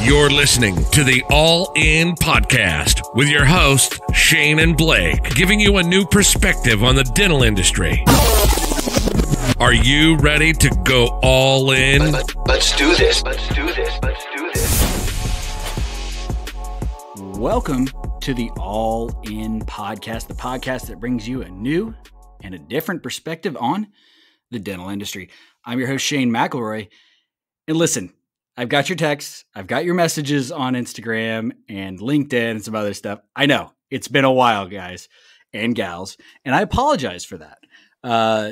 You're listening to the All In Podcast with your host, Shane and Blake, giving you a new perspective on the dental industry. Are you ready to go all in? Let, us do this. Let's do this. Let's do this. Welcome to the All In Podcast, the podcast that brings you a new and a different perspective on the dental industry. I'm your host, Shane McElroy. And listen, I've got your texts, I've got your messages on Instagram and LinkedIn and some other stuff. I know it's been a while, guys and gals, and I apologize for that. Uh,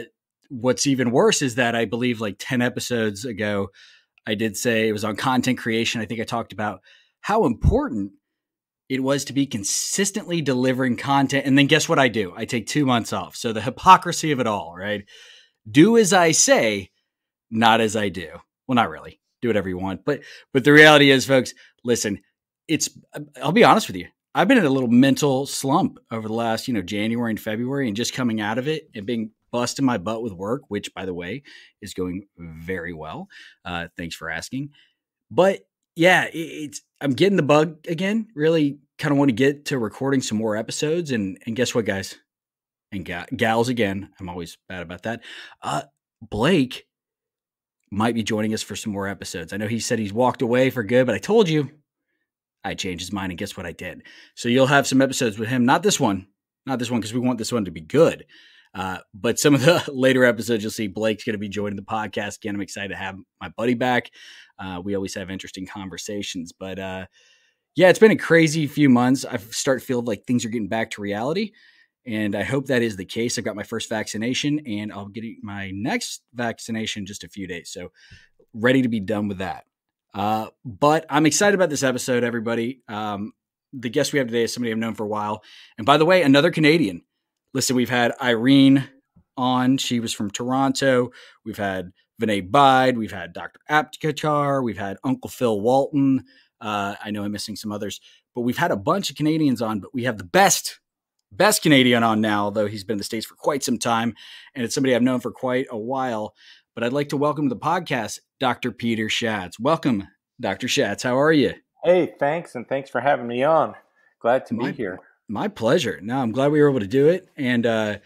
what's even worse is that I believe like 10 episodes ago, I did say it was on content creation. I think I talked about how important it was to be consistently delivering content. And then guess what I do? I take two months off. So the hypocrisy of it all, right? Do as I say, not as I do. Well, not really do whatever you want. But but the reality is, folks, listen, it's I'll be honest with you. I've been in a little mental slump over the last, you know, January and February and just coming out of it and being busting my butt with work, which by the way is going very well. Uh, thanks for asking. But yeah, it's I'm getting the bug again. Really kind of want to get to recording some more episodes and and guess what guys? And ga- gals again. I'm always bad about that. Uh Blake might be joining us for some more episodes. I know he said he's walked away for good, but I told you I changed his mind, and guess what I did? So you'll have some episodes with him. Not this one, not this one, because we want this one to be good. Uh, but some of the later episodes, you'll see Blake's going to be joining the podcast again. I'm excited to have my buddy back. Uh, we always have interesting conversations, but uh, yeah, it's been a crazy few months. I start feeling like things are getting back to reality. And I hope that is the case. I've got my first vaccination and I'll get my next vaccination in just a few days. So, ready to be done with that. Uh, but I'm excited about this episode, everybody. Um, the guest we have today is somebody I've known for a while. And by the way, another Canadian. Listen, we've had Irene on. She was from Toronto. We've had Vinay Bide. We've had Dr. Aptekar. We've had Uncle Phil Walton. Uh, I know I'm missing some others, but we've had a bunch of Canadians on, but we have the best best Canadian on now, though he's been in the States for quite some time. And it's somebody I've known for quite a while. But I'd like to welcome to the podcast Dr. Peter Shatz. Welcome, Dr. Shatz. How are you? Hey, thanks. And thanks for having me on. Glad to my, be here. My pleasure. No, I'm glad we were able to do it. And uh,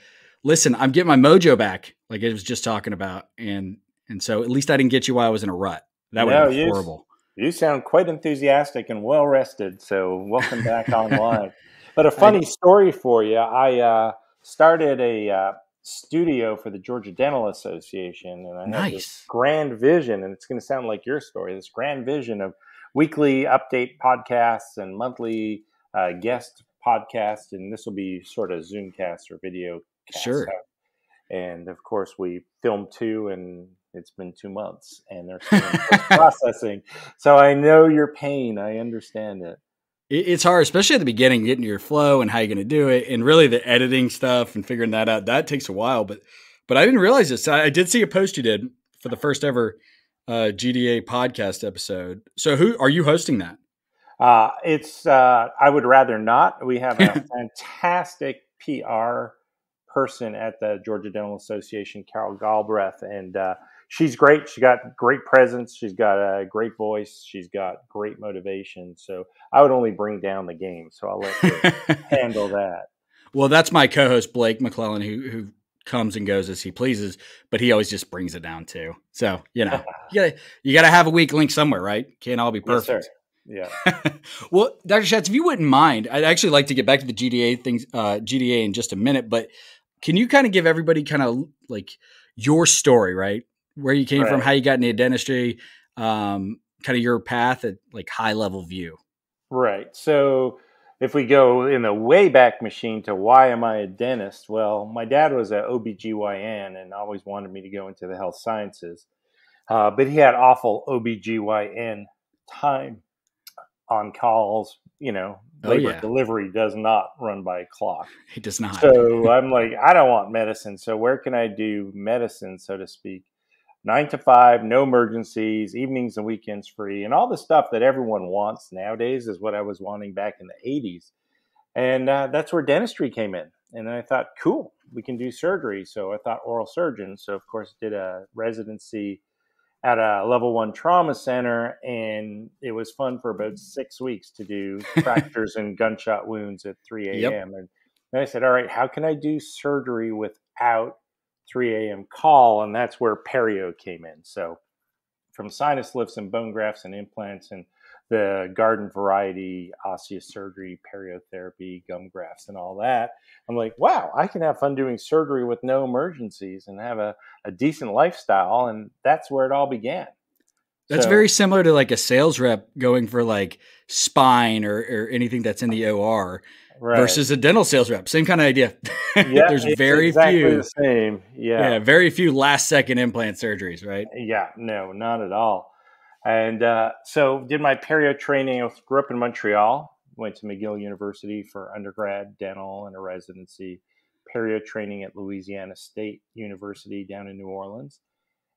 listen, I'm getting my mojo back, like I was just talking about. And and so at least I didn't get you while I was in a rut. That would no, be horrible. You sound quite enthusiastic and well rested. So welcome back online. But a funny story for you. I uh, started a uh, studio for the Georgia Dental Association, and I nice. had this grand vision, and it's going to sound like your story. This grand vision of weekly update podcasts and monthly uh, guest podcasts, and this will be sort of Zoomcast or video. Sure. And of course, we filmed two, and it's been two months, and they're still processing. So I know your pain. I understand it it's hard, especially at the beginning, getting your flow and how you're going to do it, and really the editing stuff and figuring that out. That takes a while, but but I didn't realize this. I, I did see a post you did for the first ever uh, GDA podcast episode. So who are you hosting that? Uh, it's uh, I would rather not. We have a fantastic PR person at the Georgia Dental Association, Carol Galbraith, and uh, she's great. She got great presence. She's got a great voice. She's got great motivation. So I would only bring down the game. So I'll let her handle that. Well, that's my co-host Blake McClellan, who who comes and goes as he pleases, but he always just brings it down too. So you know, you gotta you gotta have a weak link somewhere, right? Can't all be perfect. Yes, yeah. well, Dr. Shatz, if you wouldn't mind, I'd actually like to get back to the GDA things, uh, GDA in just a minute, but can you kind of give everybody kind of like your story, right? Where you came right. from, how you got into dentistry, um, kind of your path at like high level view. Right. So if we go in the way back machine to why am I a dentist? Well, my dad was an OBGYN and always wanted me to go into the health sciences. Uh, but he had awful OBGYN time on calls, you know, oh, labor oh, yeah. delivery does not run by a clock. It does not. So I'm like, I don't want medicine. So where can I do medicine, so to speak? Nine to five, no emergencies, evenings and weekends free, and all the stuff that everyone wants nowadays is what I was wanting back in the 80s. And uh, that's where dentistry came in. And I thought, cool, we can do surgery. So I thought oral surgeon. So, of course, did a residency at a level one trauma center, and it was fun for about six weeks to do fractures and gunshot wounds at 3 a.m. Yep. And then I said, all right, how can I do surgery without 3 a.m. call? And that's where perio came in. So from sinus lifts and bone grafts and implants and the garden variety osseous surgery, periotherapy, gum grafts, and all that. I'm like, wow, I can have fun doing surgery with no emergencies and have a, a decent lifestyle. And that's where it all began. That's So- very similar to like a sales rep going for like spine or, or anything that's in the OR right. versus a dental sales rep. Same kind of idea. Yeah, There's very exactly few. the same. Yeah. Yeah. very few last second implant surgeries, right? Yeah, no, not at all. And uh, so did my perio training. I grew up in Montreal. Went to McGill University for undergrad dental and a residency. Perio training at Louisiana State University down in New Orleans.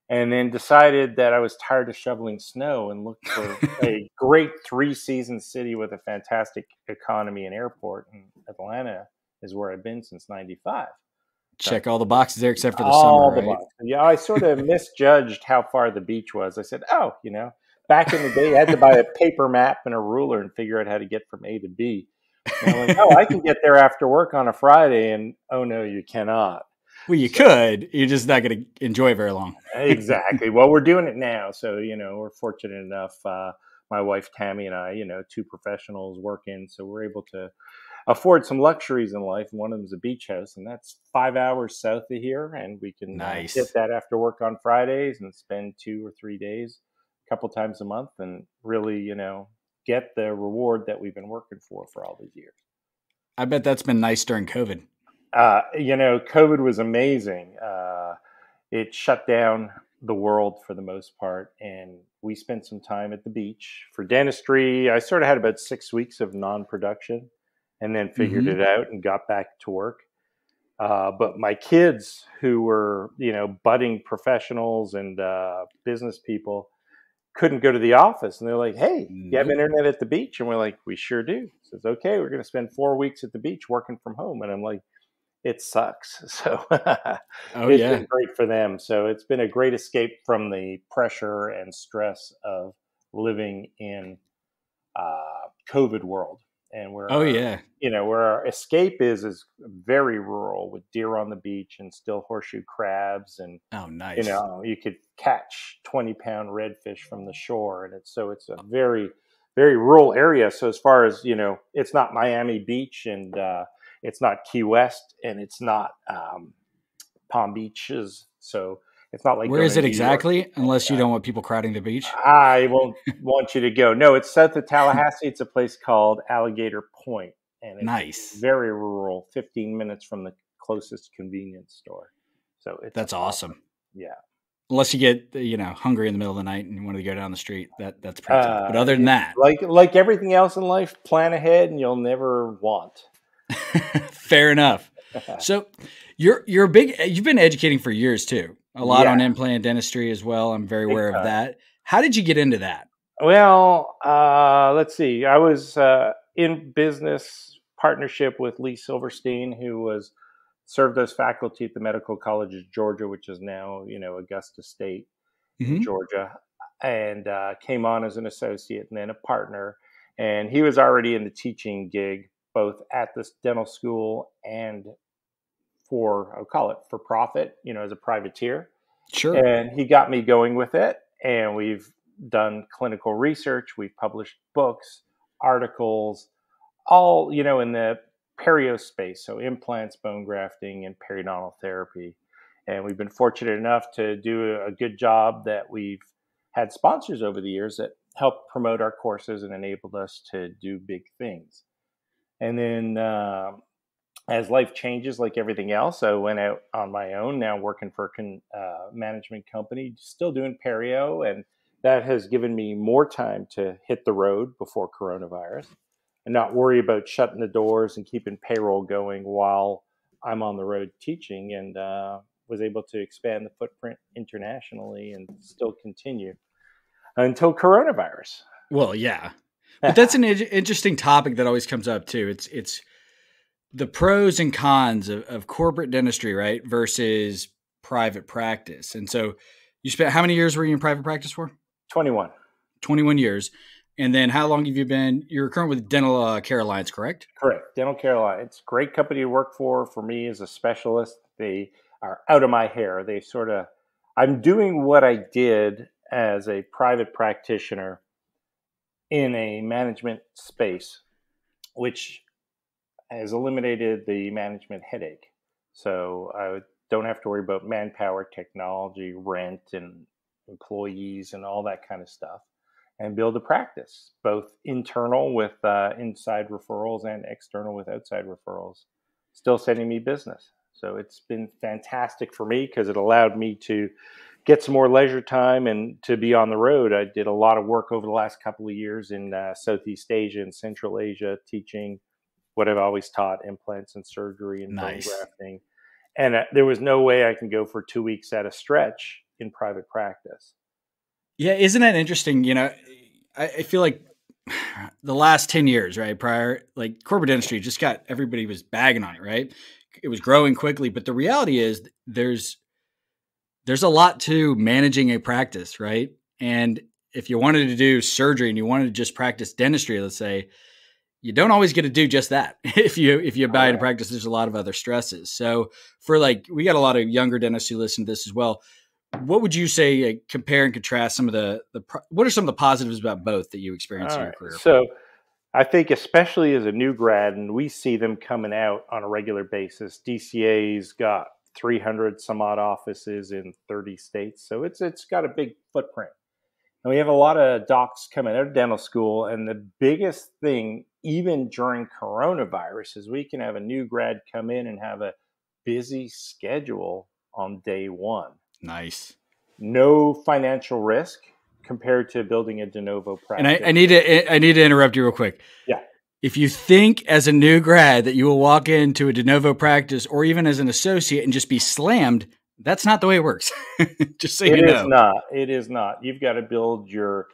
And then decided that I was tired of shoveling snow and looked for a great three season city with a fantastic economy and airport. And Atlanta is where I've been since 95 Check all the boxes there except for the all summer, the right? boxes. Yeah, I sort of misjudged how far the beach was. I said, "Oh, you know, back in the day, I had to buy a paper map and a ruler and figure out how to get from A to B." And I'm like, "Oh, I can get there after work on a Friday," and oh no, you cannot. Well, you could. You're just not going to enjoy it very long. exactly. Well, we're doing it now, so you know, we're fortunate enough. Uh, my wife Tammy and I, you know, two professionals working, so we're able to afford some luxuries in life. One of them is a beach house, and that's five hours south of here, and we can uh, Nice. hit that after work on Fridays and spend two or three days, a couple times a month, and really, you know, get the reward that we've been working for for all these years. I bet that's been nice during COVID. Uh, you know, COVID was amazing. Uh, it shut down the world for the most part, and we spent some time at the beach for dentistry. I sort of had about six weeks of non-production, and then figured Mhm. it out and got back to work. Uh, but my kids, who were you know budding professionals and uh, business people, couldn't go to the office, and they're like, "Hey, you have internet at the beach?" And we're like, "We sure do." Says, "Okay, we're going to spend four weeks at the beach working from home," and I'm like it sucks. So Oh, it's yeah. been great for them. So it's been a great escape from the pressure and stress of living in uh, COVID world. And where Oh, our- yeah. you know where our escape is is very rural with deer on the beach and still horseshoe crabs and Oh, nice. you know you could catch 20 pound redfish from the shore and it's so it's a very very rural area so as far as you know it's not miami beach and uh, it's not key west and it's not um, palm beaches so it's not like Where is it New York. exactly? Unless you don't want people crowding the beach. i won't want you to go no it's south of tallahassee it's a place called alligator point and it's Nice. very rural 15 minutes from the closest convenience store so it's That's awesome. yeah Unless you get you know hungry in the middle of the night and you want to go down the street, that that's pretty. tough. But Uh, other than that, like like everything else in life, plan ahead and you'll never want. fair enough. So you're you're a big. You've been educating for years too. A lot on implant dentistry as well. I'm very Big aware of that. How did you get into that? Well, uh, let's see. I was uh, in business partnership with Lee Silverstein, who was served as faculty at the Medical College of Georgia, which is now you know Augusta State, Mhm. Georgia, and uh, came on as an associate and then a partner. And he was already in the teaching gig, both at this dental school and for I'll call it for profit, you know, as a privateer. Sure. And he got me going with it. And we've done clinical research. We've published books, articles, all, you know, in the perio space. So implants, bone grafting, and periodontal therapy. And we've been fortunate enough to do a good job that we've had sponsors over the years that helped promote our courses and enabled us to do big things. And then um as life changes, like everything else, I went out on my own. Now working for a con, uh, management company, still doing perio, and that has given me more time to hit the road before coronavirus, and not worry about shutting the doors and keeping payroll going while I'm on the road teaching, and uh, was able to expand the footprint internationally and still continue until coronavirus. Well, yeah, but that's an in- interesting topic that always comes up too. It's it's the pros and cons of, of corporate dentistry, right, versus private practice. And so You spent how many years were you in private practice for? 21. 21 years. And then how long have you been? You're current with Dental uh, Care Alliance, correct? Correct. Dental Care Alliance. It's Great company to work for. For me as a specialist, they are out of my hair. They sort of, I'm doing what I did as a private practitioner in a management space, which has eliminated the management headache. So I don't have to worry about manpower, technology, rent, and employees, and all that kind of stuff and build a practice, both internal with uh, inside referrals and external with outside referrals, still sending me business. So it's been fantastic for me because it allowed me to get some more leisure time and to be on the road. I did a lot of work over the last couple of years in uh, Southeast Asia and Central Asia, teaching what I've always taught implants and surgery and nice. bone grafting. And uh, there was no way I can go for two weeks at a stretch in private practice. Yeah, isn't that interesting? You know, I, I feel like the last 10 years, right? Prior, like corporate dentistry just got everybody was bagging on it, right? It was growing quickly, but the reality is there's there's a lot to managing a practice, right? And if you wanted to do surgery and you wanted to just practice dentistry, let's say, you don't always get to do just that. if you if you buy oh, into practice, there's a lot of other stresses. So for like we got a lot of younger dentists who listen to this as well what would you say compare and contrast some of the the what are some of the positives about both that you experienced All in your career so i think especially as a new grad and we see them coming out on a regular basis dca's got 300 some odd offices in 30 states so it's it's got a big footprint and we have a lot of docs coming out of dental school and the biggest thing even during coronavirus is we can have a new grad come in and have a busy schedule on day one Nice. No financial risk compared to building a de novo practice. And I, I, need to I need to interrupt you real quick. Yeah. If you think as a new grad that you will walk into a de novo practice or even as an associate and just be slammed, that's not the way it works. just so it you know. It is not. It is not. You've got to build your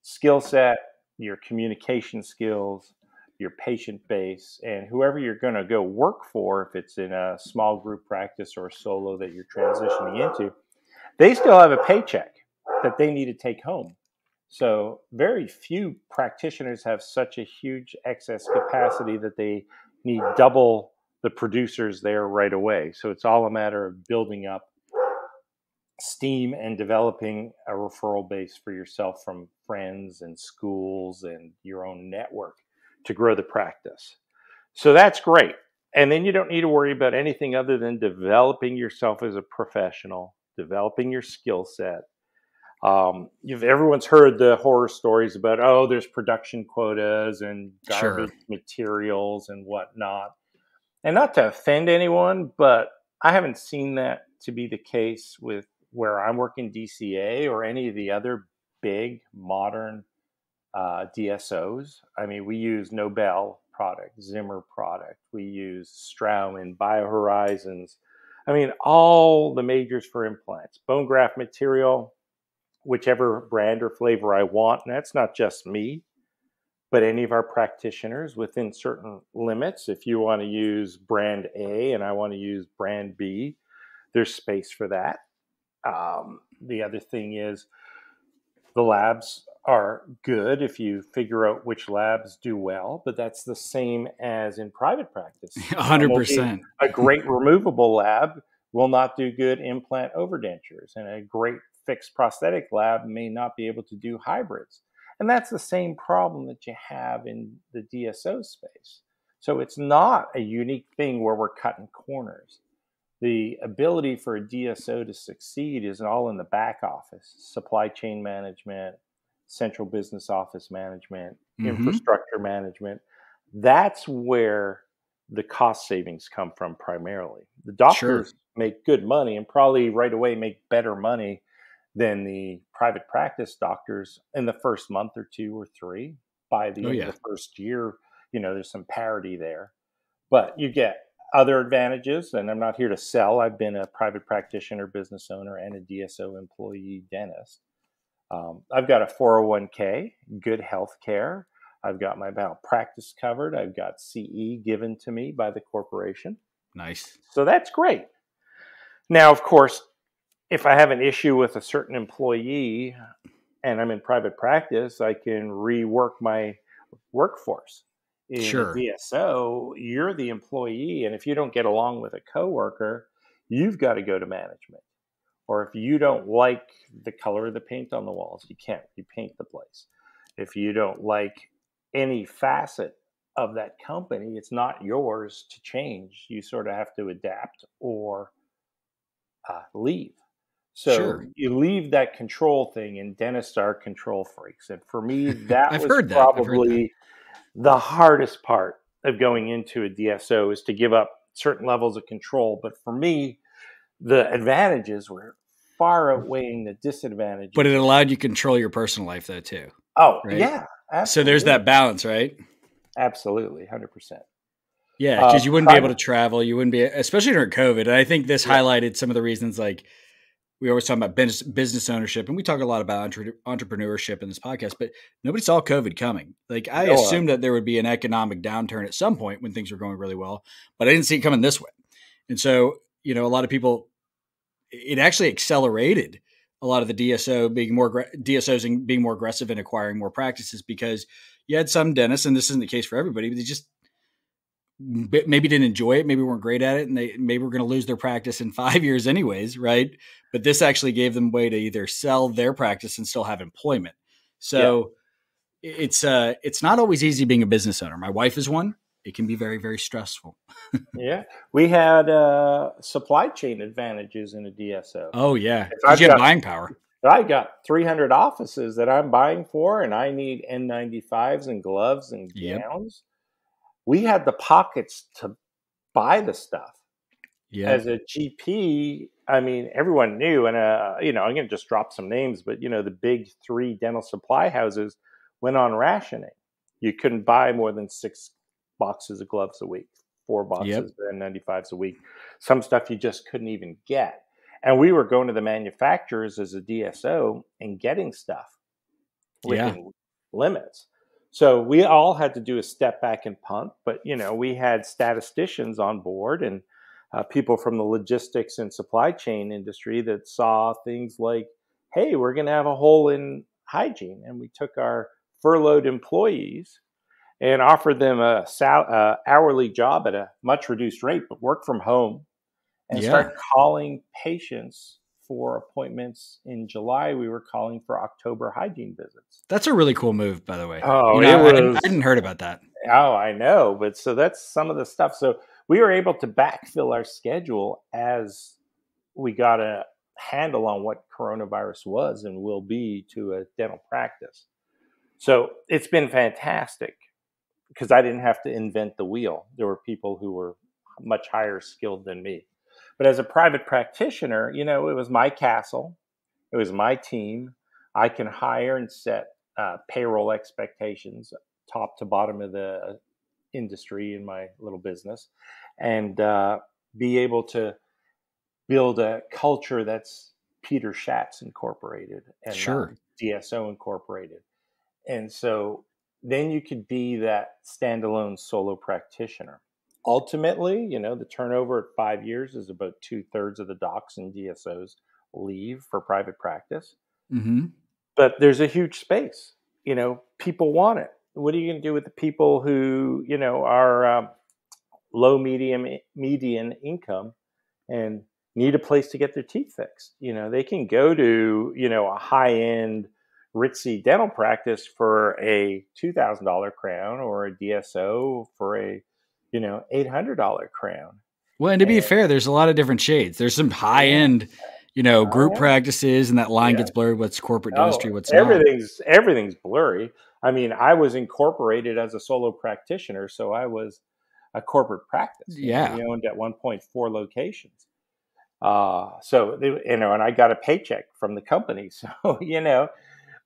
skill set, your communication skills, your patient base, and whoever you're going to go work for, if it's in a small group practice or a solo that you're transitioning into, they still have a paycheck that they need to take home. So, very few practitioners have such a huge excess capacity that they need double the producers there right away. So, it's all a matter of building up steam and developing a referral base for yourself from friends and schools and your own network to grow the practice. So, that's great. And then you don't need to worry about anything other than developing yourself as a professional developing your skill set. Um, you've everyone's heard the horror stories about oh, there's production quotas and garbage sure. materials and whatnot. And not to offend anyone, but I haven't seen that to be the case with where I'm working DCA or any of the other big modern uh, DSOs. I mean, we use Nobel product, Zimmer product, we use Straumann, BioHorizons, I mean, all the majors for implants, bone graft material, whichever brand or flavor I want. And that's not just me, but any of our practitioners within certain limits. If you want to use brand A and I want to use brand B, there's space for that. Um, the other thing is the labs are good if you figure out which labs do well, but that's the same as in private practice. 100%. A great removable lab will not do good implant overdentures, and a great fixed prosthetic lab may not be able to do hybrids. And that's the same problem that you have in the DSO space. So it's not a unique thing where we're cutting corners. The ability for a DSO to succeed is all in the back office supply chain management, central business office management, mm-hmm. infrastructure management. That's where the cost savings come from primarily. The doctors sure. make good money and probably right away make better money than the private practice doctors in the first month or two or three. By the oh, end yeah. of the first year, you know, there's some parity there. But you get other advantages, and I'm not here to sell. I've been a private practitioner, business owner, and a DSO employee dentist. Um, I've got a 401k, good health care. I've got my malpractice covered. I've got CE given to me by the corporation. Nice. So that's great. Now, of course, if I have an issue with a certain employee and I'm in private practice, I can rework my workforce. In Sure. DSO, you're the employee, and if you don't get along with a coworker, you've got to go to management. Or if you don't like the color of the paint on the walls, you can't repaint the place. If you don't like any facet of that company, it's not yours to change. You sort of have to adapt or uh, leave. So Sure. you leave that control thing, and dentists are control freaks. And for me, that was that. Heard that. probably the hardest part of going into a DSO is to give up certain levels of control. But for me, the advantages were far outweighing the disadvantages. But it allowed you to control your personal life though too. oh right? yeah, So there's that balance, right? absolutely, hundred percent. Yeah, Uh, because you wouldn't be able to travel. You wouldn't be, especially during COVID. And I think this Yeah. highlighted some of the reasons. Like we always talk about business, business ownership, and we talk a lot about entre- entrepreneurship in this podcast. But nobody saw COVID coming. Like I No, assumed that there would be an economic downturn at some point when things were going really well, but I didn't see it coming this way. And so, you know, a lot of people, it actually accelerated a lot of the DSO being more DSOs and being more aggressive in acquiring more practices because you had some dentists, and this isn't the case for everybody, but they just maybe didn't enjoy it, maybe weren't great at it, and they maybe were going to lose their practice in five years anyways, right? But this actually gave them a way to either sell their practice and still have employment. So it's uh it's not always easy being a business owner. My wife is one. It can be very very stressful. Yeah, we had uh, supply chain advantages in a DSO. Oh yeah, If 'Cause I've you got- buying power. I got 300 offices that I'm buying for, and I need N95s and gloves and Yep. We had the pockets to buy the stuff. Yeah, As a GP, I mean, everyone knew, and uh, you know, I'm going to just drop some names, but you know, the big three dental supply houses went on rationing. You couldn't buy more than six boxes of gloves a week, four boxes of N95s a week. Some stuff you just couldn't even get. And we were going to the manufacturers as a DSO and getting stuff Yeah. within limits. So we all had to do a step back and punt, but you know, we had statisticians on board and uh, people from the logistics and supply chain industry that saw things like, hey, we're going to have a hole in hygiene. And we took our furloughed employees and offered them a sal- uh, hourly job at a much reduced rate, but work from home and Yeah. start calling patients for appointments in July. We were calling for October hygiene visits. that's a really cool move, by the way. Oh, You know, it I, didn't, was- I hadn't heard about that. Oh, I know, but so that's some of the stuff. So we were able to backfill our schedule as we got a handle on what coronavirus was and will be to a dental practice. So it's been fantastic because I didn't have to invent the wheel. There were people who were much higher skilled than me. But as a private practitioner, you know, it was my castle, it was my team. I can hire and set uh, payroll expectations top to bottom of the industry in my little business and uh, be able to build a culture that's Peter Shatz Incorporated and Sure. DSO Incorporated. And so then you could be that standalone solo practitioner. Ultimately, you know, the turnover at five years is about two thirds of the docs and DSOs leave for private practice hmm but there's a huge space. You know, people want it. What are you going to do with the people who you know are um, low, medium, median income and need a place to get their teeth fixed? You know, they can go to you know a high end ritzy dental practice for a two thousand dollar crown or a DSO for a you know eight hundred dollar crown. Well, and to be fair, there's a lot of different shades. There's some high end, you know, group practices, and that line Yeah. gets blurred. What's corporate Oh, dentistry? What's not? everything's everything's blurry. I mean, I was incorporated as a solo practitioner, so I was a corporate practice. Yeah. we owned at one point four locations. Uh, so they, you know, and I got a paycheck from the company. So you know,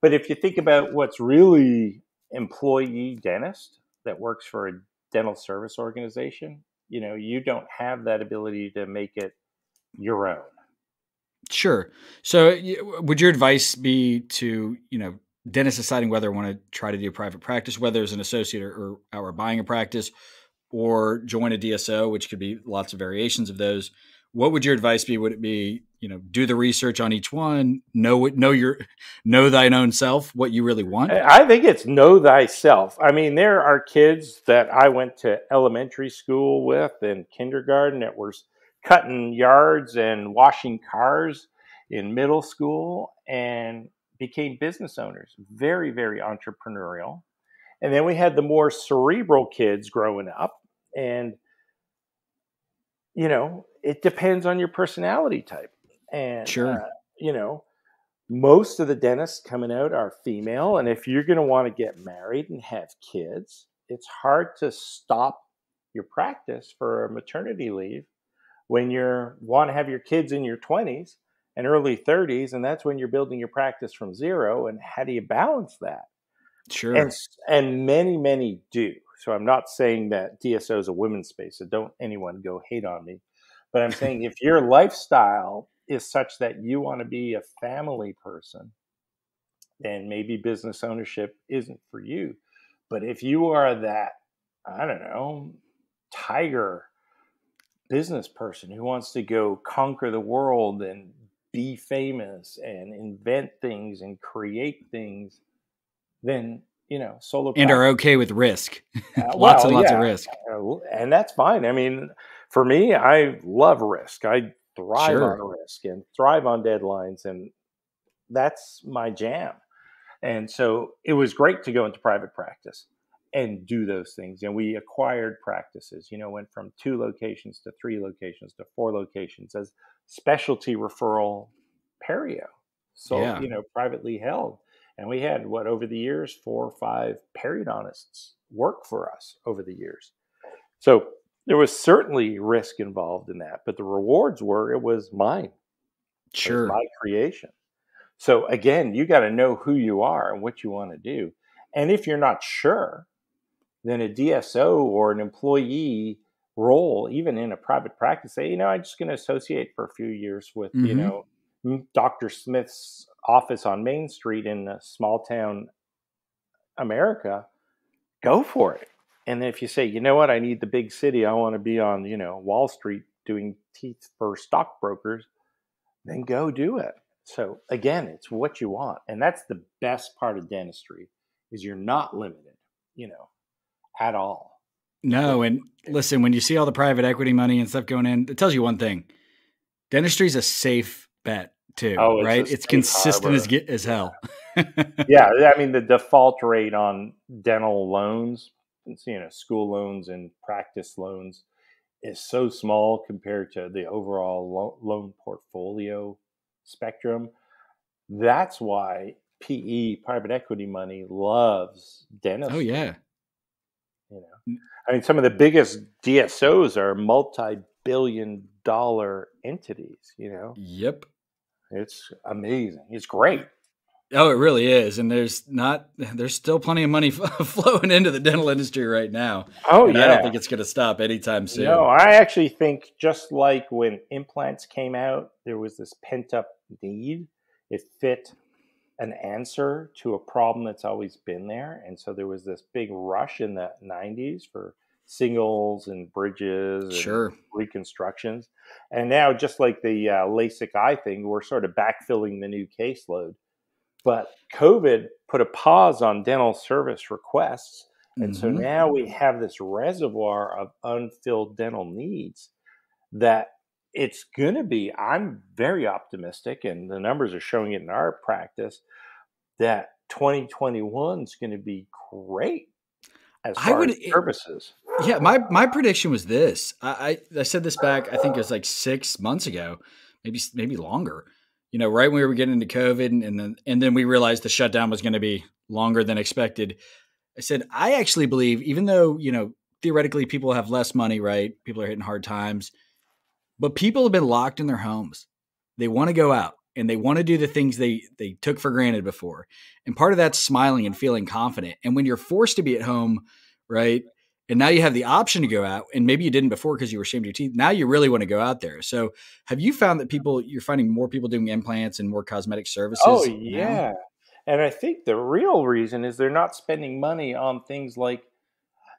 but if you think about what's really employee dentist that works for a dental service organization, you know, you don't have that ability to make it your own. Sure. So, would your advice be to you know dentists deciding whether they want to try to do a private practice, whether as an associate or, or, or buying a practice, or join a DSO, which could be lots of variations of those? What would your advice be? Would it be you know do the research on each one know know your know thine own self what you really want I think it's know thyself. I mean, there are kids that I went to elementary school with and kindergarten that were cutting yards and washing cars in middle school and became business owners. Very, very entrepreneurial. And then we had the more cerebral kids growing up. And, you know, it depends on your personality type. And, Sure. uh, you know, most of the dentists coming out are female. And if you're going to want to get married and have kids, it's hard to stop your practice for a maternity leave when you want to have your kids in your 20s and early 30s. And that's when you're building your practice from zero. And how do you balance that? sure and and many many do so i'm not saying that dso is a women's space so don't anyone go hate on me but i'm saying if your lifestyle is such that you want to be a family person then maybe business ownership isn't for you but if you are that i don't know tiger business person who wants to go conquer the world and be famous and invent things and create things then you know solo and are okay with risk lots and lots of risk uh, and that's fine. I mean, for me, I love risk. I thrive Sure. on risk and thrive on deadlines, and that's my jam. And so it was great to go into private practice and do those things. And we acquired practices. You know, went from two locations to three locations to four locations as specialty referral perio. So Yeah. you know, privately held. And we had what over the years, four or five periodontists work for us over the years. So there was certainly risk involved in that, but the rewards were it was mine. Was sure my creation. So again, you got to know who you are and what you want to do. And if you're not sure, then a DSO or an employee role, even in a private practice, say, you know, I'm just going to associate for a few years with, you Mhm. know, Dr. Smith's office on Main Street in a small town America, go for it. And then if you say, you know what, I need the big city, I want to be on, you know, Wall Street doing teeth for stockbrokers, then go do it. So again, it's what you want. And that's the best part of dentistry is you're not limited, you know, at all. No, and listen, when you see all the private equity money and stuff going in, it tells you one thing: dentistry is a safe bet too, Oh, it's right? It's consistent as harbor. get as hell. yeah, I mean the default rate on dental loans, you know, school loans and practice loans is so small compared to the overall lo- loan portfolio spectrum. That's why PE, private equity money, loves dentistry. oh yeah, You know, I mean, some of the biggest DSOs are multi-billion dollar entities. You know, yep. it's amazing. It's great. Oh, it really is, and there's not there's still plenty of money flowing into the dental industry right now. Oh and yeah, I don't think it's going to stop anytime soon. No, I actually think just like when implants came out, there was this pent up need. It fit an answer to a problem that's always been there. And so there was this big rush in the 90s for singles and bridges and Sure. reconstructions. And now, just like the uh, LASIK eye thing, we're sort of backfilling the new caseload. But COVID put a pause on dental service requests. And so Mhm. now we have this reservoir of unfilled dental needs that it's going to be, I'm very optimistic, and the numbers are showing it in our practice, that 2021 is going to be great as I far would- as services. Yeah, my my prediction was this. I, I I said this back. I think it was like six months ago, maybe maybe longer. You know, right when we were getting into COVID, and, and then and then we realized the shutdown was going to be longer than expected. I said I actually believe, even though you know theoretically people have less money, right? People are hitting hard times, but people have been locked in their homes. They want to go out and they want to do the things they they took for granted before. And part of that's smiling and feeling confident. And when you're forced to be at home, right? And now you have the option to go out, and maybe you didn't before because you were ashamed of your teeth. Now you really want to go out there. So, have you found that people you're finding more people doing implants and more cosmetic services? Oh, now? yeah. And I think the real reason is they're not spending money on things like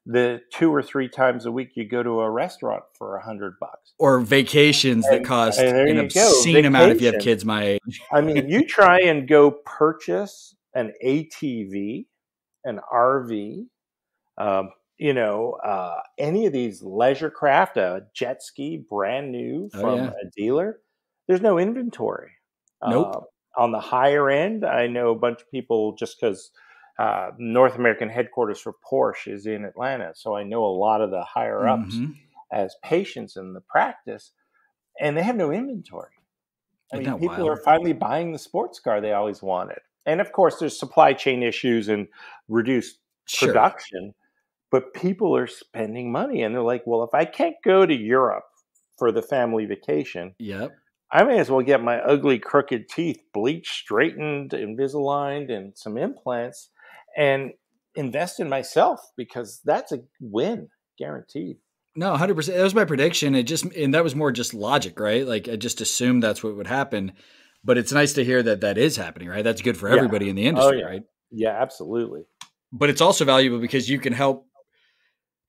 the two or three times a week you go to a restaurant for a hundred bucks. Or vacations that cost an obscene amount if you have kids my age. I mean, you try and go purchase an ATV, an RV, um, you know, uh, any of these leisure craft, a jet ski, brand new Oh, from yeah. a dealer. There's no inventory. Nope. Uh, on the higher end, I know a bunch of people just because uh, North American headquarters for Porsche is in Atlanta, so I know a lot of the higher ups Mhm. as patients in the practice, and they have no inventory. I Isn't mean, people wild? are finally buying the sports car they always wanted. And of course, there's supply chain issues and reduced Sure. production, but people are spending money and they're like, well, if I can't go to Europe for the family vacation, Yep. I may as well get my ugly, crooked teeth bleached, straightened, Invisaligned, and some implants and invest in myself because that's a win guaranteed. No, hundred percent. That was my prediction. It just and that was more just logic, right? Like I just assumed that's what would happen. But it's nice to hear that that is happening, right? That's good for Yeah. everybody in the oh, industry, yeah. right? Yeah, absolutely. But it's also valuable because you can help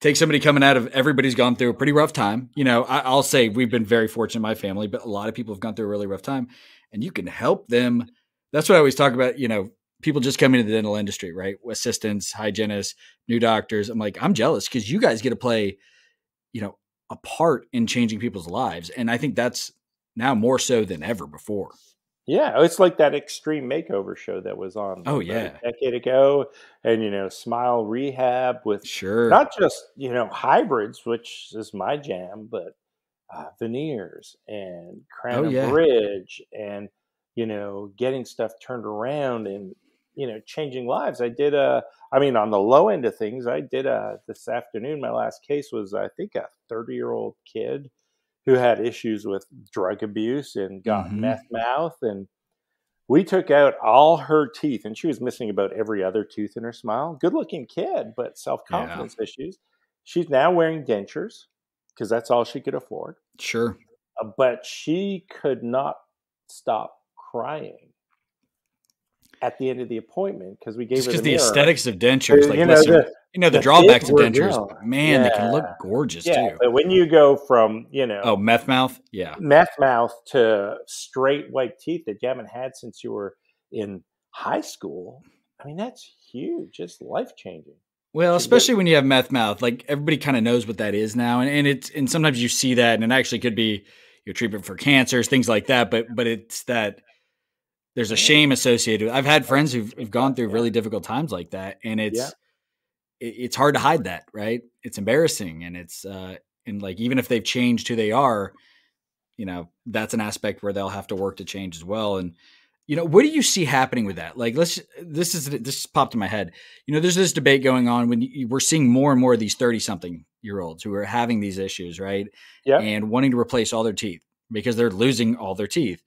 take somebody coming out of everybody's gone through a pretty rough time. You know, I, I'll say we've been very fortunate in my family, but a lot of people have gone through a really rough time, and you can help them. That's what I always talk about. You know, people just coming into the dental industry, right? Assistants, hygienists, new doctors. I'm like, I'm jealous because you guys get to play, you know, a part in changing people's lives, and I think that's now more so than ever before. Yeah, it's like that extreme makeover show that was on Oh, yeah. a decade ago, and you know, Smile Rehab with Sure. not just you know hybrids, which is my jam, but uh, veneers and crown Oh, and yeah. bridge, and you know, getting stuff turned around and you know, changing lives. I did a, I mean, on the low end of things, I did a this afternoon. My last case was, I think, a thirty year old kid who had issues with drug abuse and got Mhm. meth mouth and we took out all her teeth and she was missing about every other tooth in her smile. Good looking kid but self-confidence issues. She's now wearing dentures because that's all she could afford. Sure. Uh, but she could not stop crying at the end of the appointment because we gave Just her the, the aesthetics of dentures, like you know, listen, the- you know the, the drawbacks of dentures, reveal. man, they can look Yeah. gorgeous yeah too. but when you go from you know Oh, meth mouth, yeah, meth mouth to straight white teeth that you haven't had since you were in high school. I mean, that's huge. It's life changing. Well, especially when you have meth mouth, like everybody kind of knows what that is now, and, and it's and sometimes you see that, and it actually could be your treatment for cancers, things like that. But but it's that there's a shame associated. I've had friends who've, who've gone through really difficult times like that, and it's Yeah. It, it's hard to hide that, right? It's embarrassing, and it's uh and like even if they've changed who they are, you know, that's an aspect where they'll have to work to change as well. And you know, what do you see happening with that? Like, let's this is this popped in my head. You know, there's this debate going on when you, we're seeing more and more of these thirty something year olds who are having these issues, right? Yeah. and wanting to replace all their teeth because they're losing all their teeth.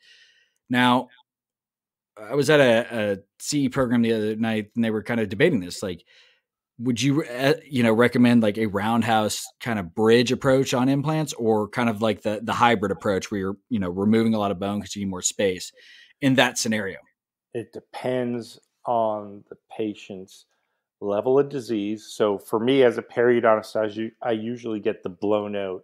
Now, I was at a, a CE program the other night, and they were kind of debating this. Like, would you, uh, you know, recommend like a roundhouse kind of bridge approach on implants, or kind of like the the hybrid approach where you're, you know, removing a lot of bone because you need more space in that scenario? It depends on the patient's level of disease. So for me, as a periodontist, i usually get the blown out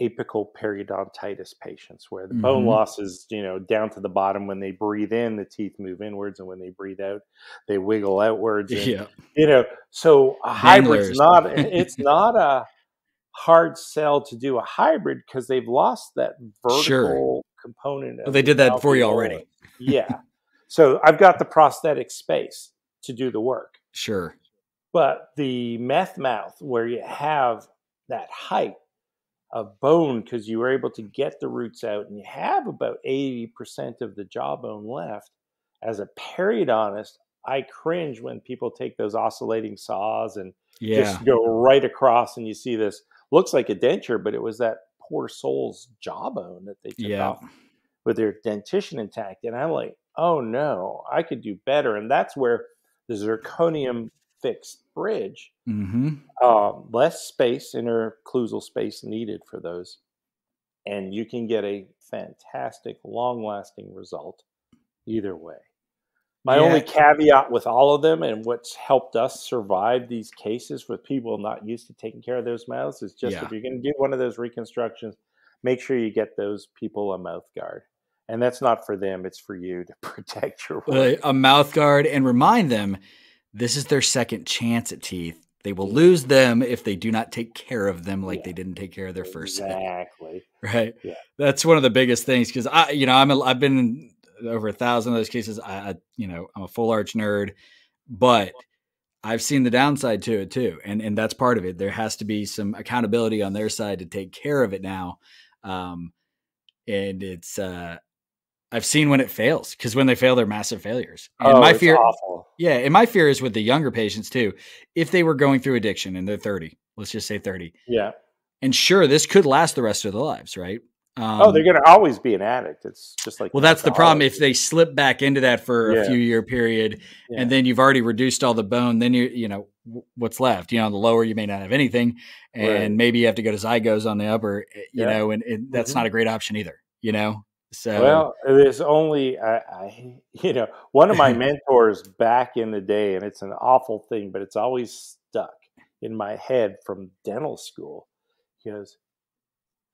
apical periodontitis patients where the bone Mhm. loss is you know down to the bottom when they breathe in the teeth move inwards and when they breathe out they wiggle outwards and, Yeah, you know so a hybrid's not it's not a hard sell to do a hybrid because they've lost that vertical Sure. component Well, of they the did that for you already. yeah so i've got the prosthetic space to do the work sure. but the meth mouth where you have that height of bone because you were able to get the roots out and you have about 80% of the jawbone left. As a periodontist i cringe when people take those oscillating saws and Yeah, just go right across and you see this looks like a denture but it was that poor soul's jawbone that they took Yeah. off with their dentition intact and i'm like oh no i could do better. And that's where the zirconium fixed bridge hmm um, less space interocclusal space needed for those and you can get a fantastic long lasting result either way My Yeah. only caveat with all of them and what's helped us survive these cases with people not used to taking care of those mouths is just Yeah. if you're going to do one of those reconstructions, make sure you get those people a mouth guard. And that's not for them, it's for you to protect your work. a mouth guard and remind them this is their second chance at teeth. They will lose them if they do not take care of them like Yeah. they didn't take care of their first set. Exactly. Right. Yeah. That's one of the biggest things because I, you know, I'm a, I've been in over a thousand of those cases. I, I, you know, I'm a full arch nerd, but I've seen the downside to it too, and and that's part of it. There has to be some accountability on their side to take care of it now, um, and it's uh, I've seen when it fails because when they fail, they're massive failures. And oh, my it's fear, awful. yeah, and my fear is with the younger patients too. If they were going through addiction and they're 30, let's just say 30, Yeah. and sure, this could last the rest of their lives, right? Um, oh, they're going to always be an addict. It's just like well, that's the problem. If they slip back into that for a few year period, Yeah. and then you've already reduced all the bone, then you you know what's left. You know, on the lower you may not have anything, and Right. maybe you have to go to zygos on the upper. eh, You Yeah. know, and, and that's Mhm. not a great option either. You know, so Well, there's only I, I, you know, one of my mentors back in the day, and it's an awful thing, but it's always stuck in my head from dental school. He goes,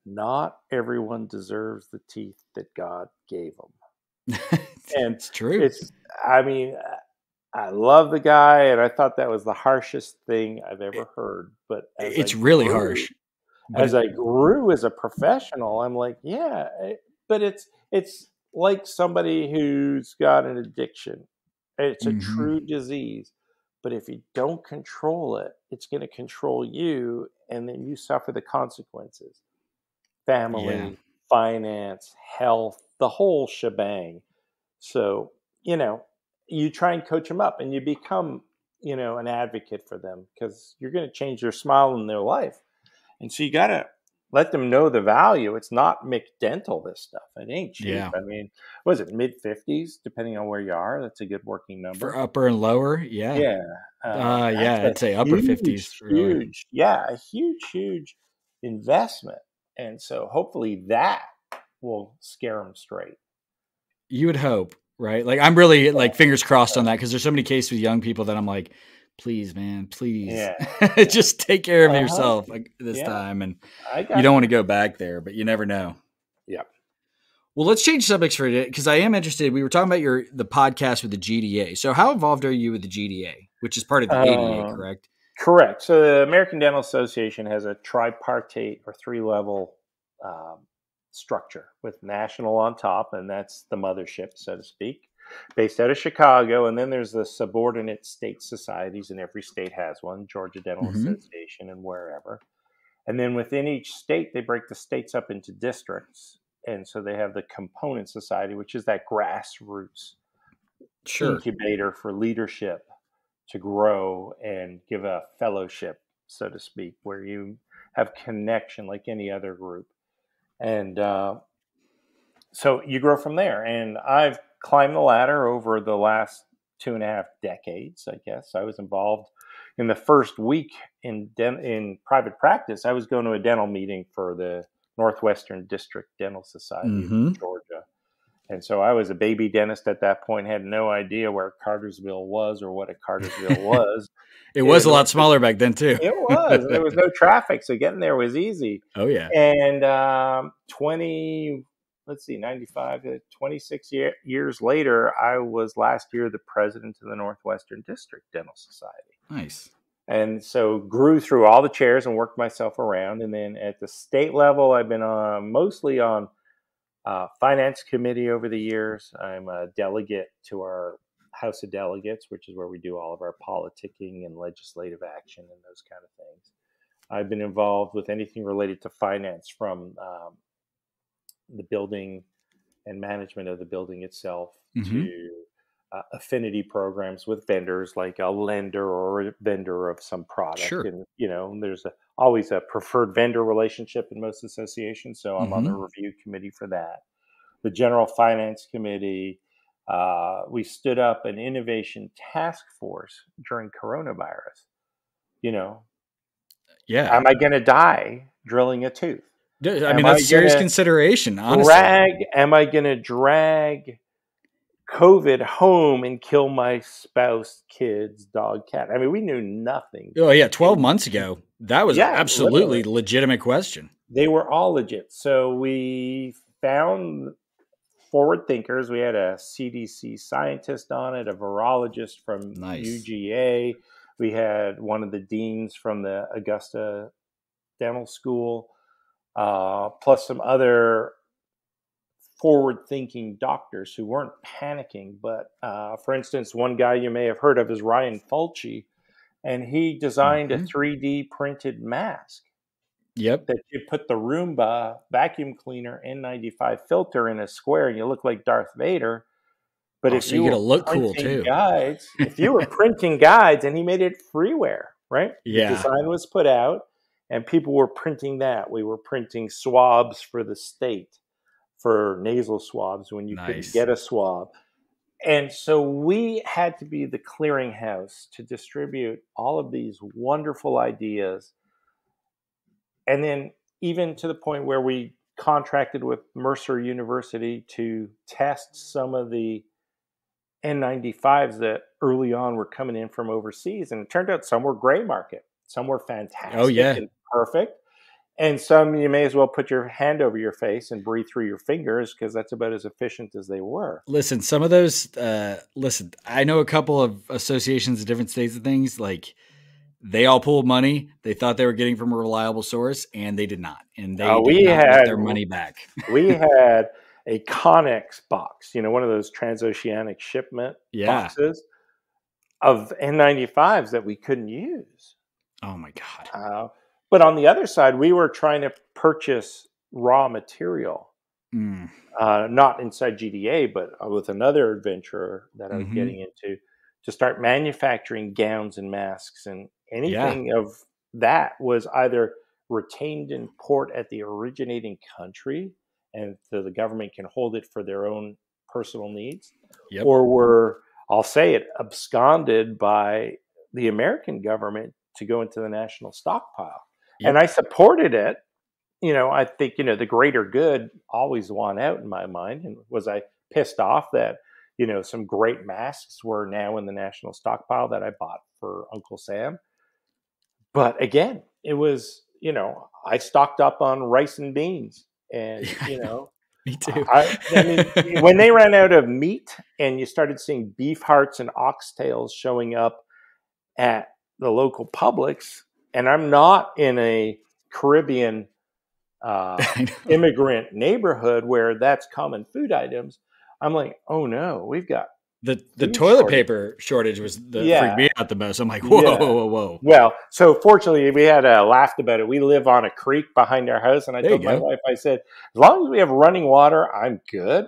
"Not everyone deserves the teeth that God gave them." And it's true. It's, I mean, I love the guy, and I thought that was the harshest thing I've ever heard. But it's really harsh. But as I grew as a professional, I'm like, yeah, but it's it's like somebody who's got an addiction. It's a Mhm. true disease, but if you don't control it, it's going to control you, and then you suffer the consequences. Family, Yeah. finance, health, the whole shebang. So you know, you try and coach them up, and you become you know an advocate for them because you're going to change their smile in their life. And so you got to let them know the value. It's not McDental, this stuff. It ain't cheap. Yeah. I mean, was it, mid 50s, depending on where you are? That's a good working number. for upper and lower, yeah, yeah. Uh, that's yeah, I'd say upper huge, 50s, really. Huge. Yeah, a huge, huge investment. And so hopefully that will scare them straight. you would hope, right? Like I'm really like fingers crossed on that because there's so many cases with young people that I'm like, please, man, please, Yeah. just take care of Uh-huh. yourself like this Yeah. time, and you don't want to go back there, but you never know. Yeah. Well, let's change subjects for a today because I am interested. We were talking about your the podcast with the GDA. So, how involved are you with the GDA, which is part of the ADA, Uh, correct? Correct. So the American Dental Association has a tripartite or three level um, structure with national on top, and that's the mothership, so to speak, based out of Chicago. And then there's the subordinate state societies, and every state has one Georgia Dental Mhm. Association and wherever. And then within each state, they break the states up into districts. And so they have the component society, which is that grassroots Sure. incubator for leadership to grow and give a fellowship, so to speak, where you have connection like any other group. And uh, so you grow from there. And I've climbed the ladder over the last two and a half decades, I guess. I was involved in the first week in den- in private practice. I was going to a dental meeting for the Northwestern District Dental Society Mhm. of Georgia. And so I was a baby dentist at that point, had no idea where Cartersville was or what a Cartersville was. It was a lot smaller back then too. it was. There was no traffic, so getting there was easy. Oh yeah. And um, 20, let's see, 95 to 26 year, years later, I was last year the president of the Northwestern District Dental Society. Nice. And so grew through all the chairs and worked myself around. And then at the state level, I've been uh, mostly on uh, finance committee over the years. I'm a delegate to our House of Delegates, which is where we do all of our politicking and legislative action and those kind of things. I've been involved with anything related to finance from um, the building and management of the building itself Mhm. to uh, affinity programs with vendors like a lender or a vendor of some product. Sure. And, you know, there's a, always a preferred vendor relationship in most associations. So I'm on the Mm-hmm. review committee for that. The general finance committee, uh, we stood up an innovation task force during coronavirus. You know, Yeah. am I going to die drilling a tooth? I am mean, I that's serious consideration, honestly. drag am i going to drag COVID home and kill my spouse, kids, dog, cat. I mean, we knew nothing. Oh yeah, twelve months ago, that was Yeah, absolutely literally. legitimate question. They were all legit. So we found forward thinkers. We had a CDC scientist on it, a virologist from Nice. UGA. We had one of the deans from the Augusta Dental School, uh, plus some other forward thinking doctors who weren't panicking. But uh, for instance, one guy you may have heard of is Ryan Fulci, and he designed a Mhm. 3D printed mask Yep. that you put the Roomba vacuum cleaner N95 filter in a square and you look like Darth Vader. But Oh, if so you you gotta look cool, too. guides, if you were printing guides and he made it freeware, right? Yeah. The design was put out and people were printing that. We were printing swabs for the state for nasal swabs when you Nice. couldn't get a swab. And so we had to be the clearinghouse to distribute all of these wonderful ideas. And then, even to the point where we contracted with Mercer University to test some of the N95s that early on were coming in from overseas. And it turned out some were gray market, some were oh, fantastic Oh, yeah. and perfect. And some you may as well put your hand over your face and breathe through your fingers because that's about as efficient as they were. Listen, some of those. Uh, listen, I know a couple of associations of different states of things. Like they all pulled money they thought they were getting from a reliable source, and they did not. And they Uh, we had- their money back. we had a Connex box, you know, one of those transoceanic shipment Yeah. boxes of N95s that we couldn't use. Oh my god. Uh, but on the other side, we were trying to purchase raw material, Mm. uh, not inside GDA, but uh, with another adventurer that I was Mhm. getting into to start manufacturing gowns and masks and anything of that was either retained in port at the originating country and so the government can hold it for their own personal needs Yep. or were i'll say it absconded by the american government to go into the national stockpile Yep. and i supported it you know i think you know the greater good always won out in my mind and was i pissed off that you know some great masks were now in the national stockpile that i bought for uncle sam but again it was you know i stocked up on rice and beans and Yeah, you know. know Me too. I, I mean, when they ran out of meat and you started seeing beef hearts and oxtails showing up at the local Publix, and I'm not in a Caribbean uh, immigrant neighborhood where that's common food items, I'm like, oh no, we've got. the the toilet shortage. paper shortage was the Yeah. freaked me out the most. I'm like, whoa, Yeah. whoa, whoa, whoa. Well, so fortunately, we had uh, laughed about it. We live on a creek behind our house, and I There told my wife, I said, as long as we have running water, I'm good.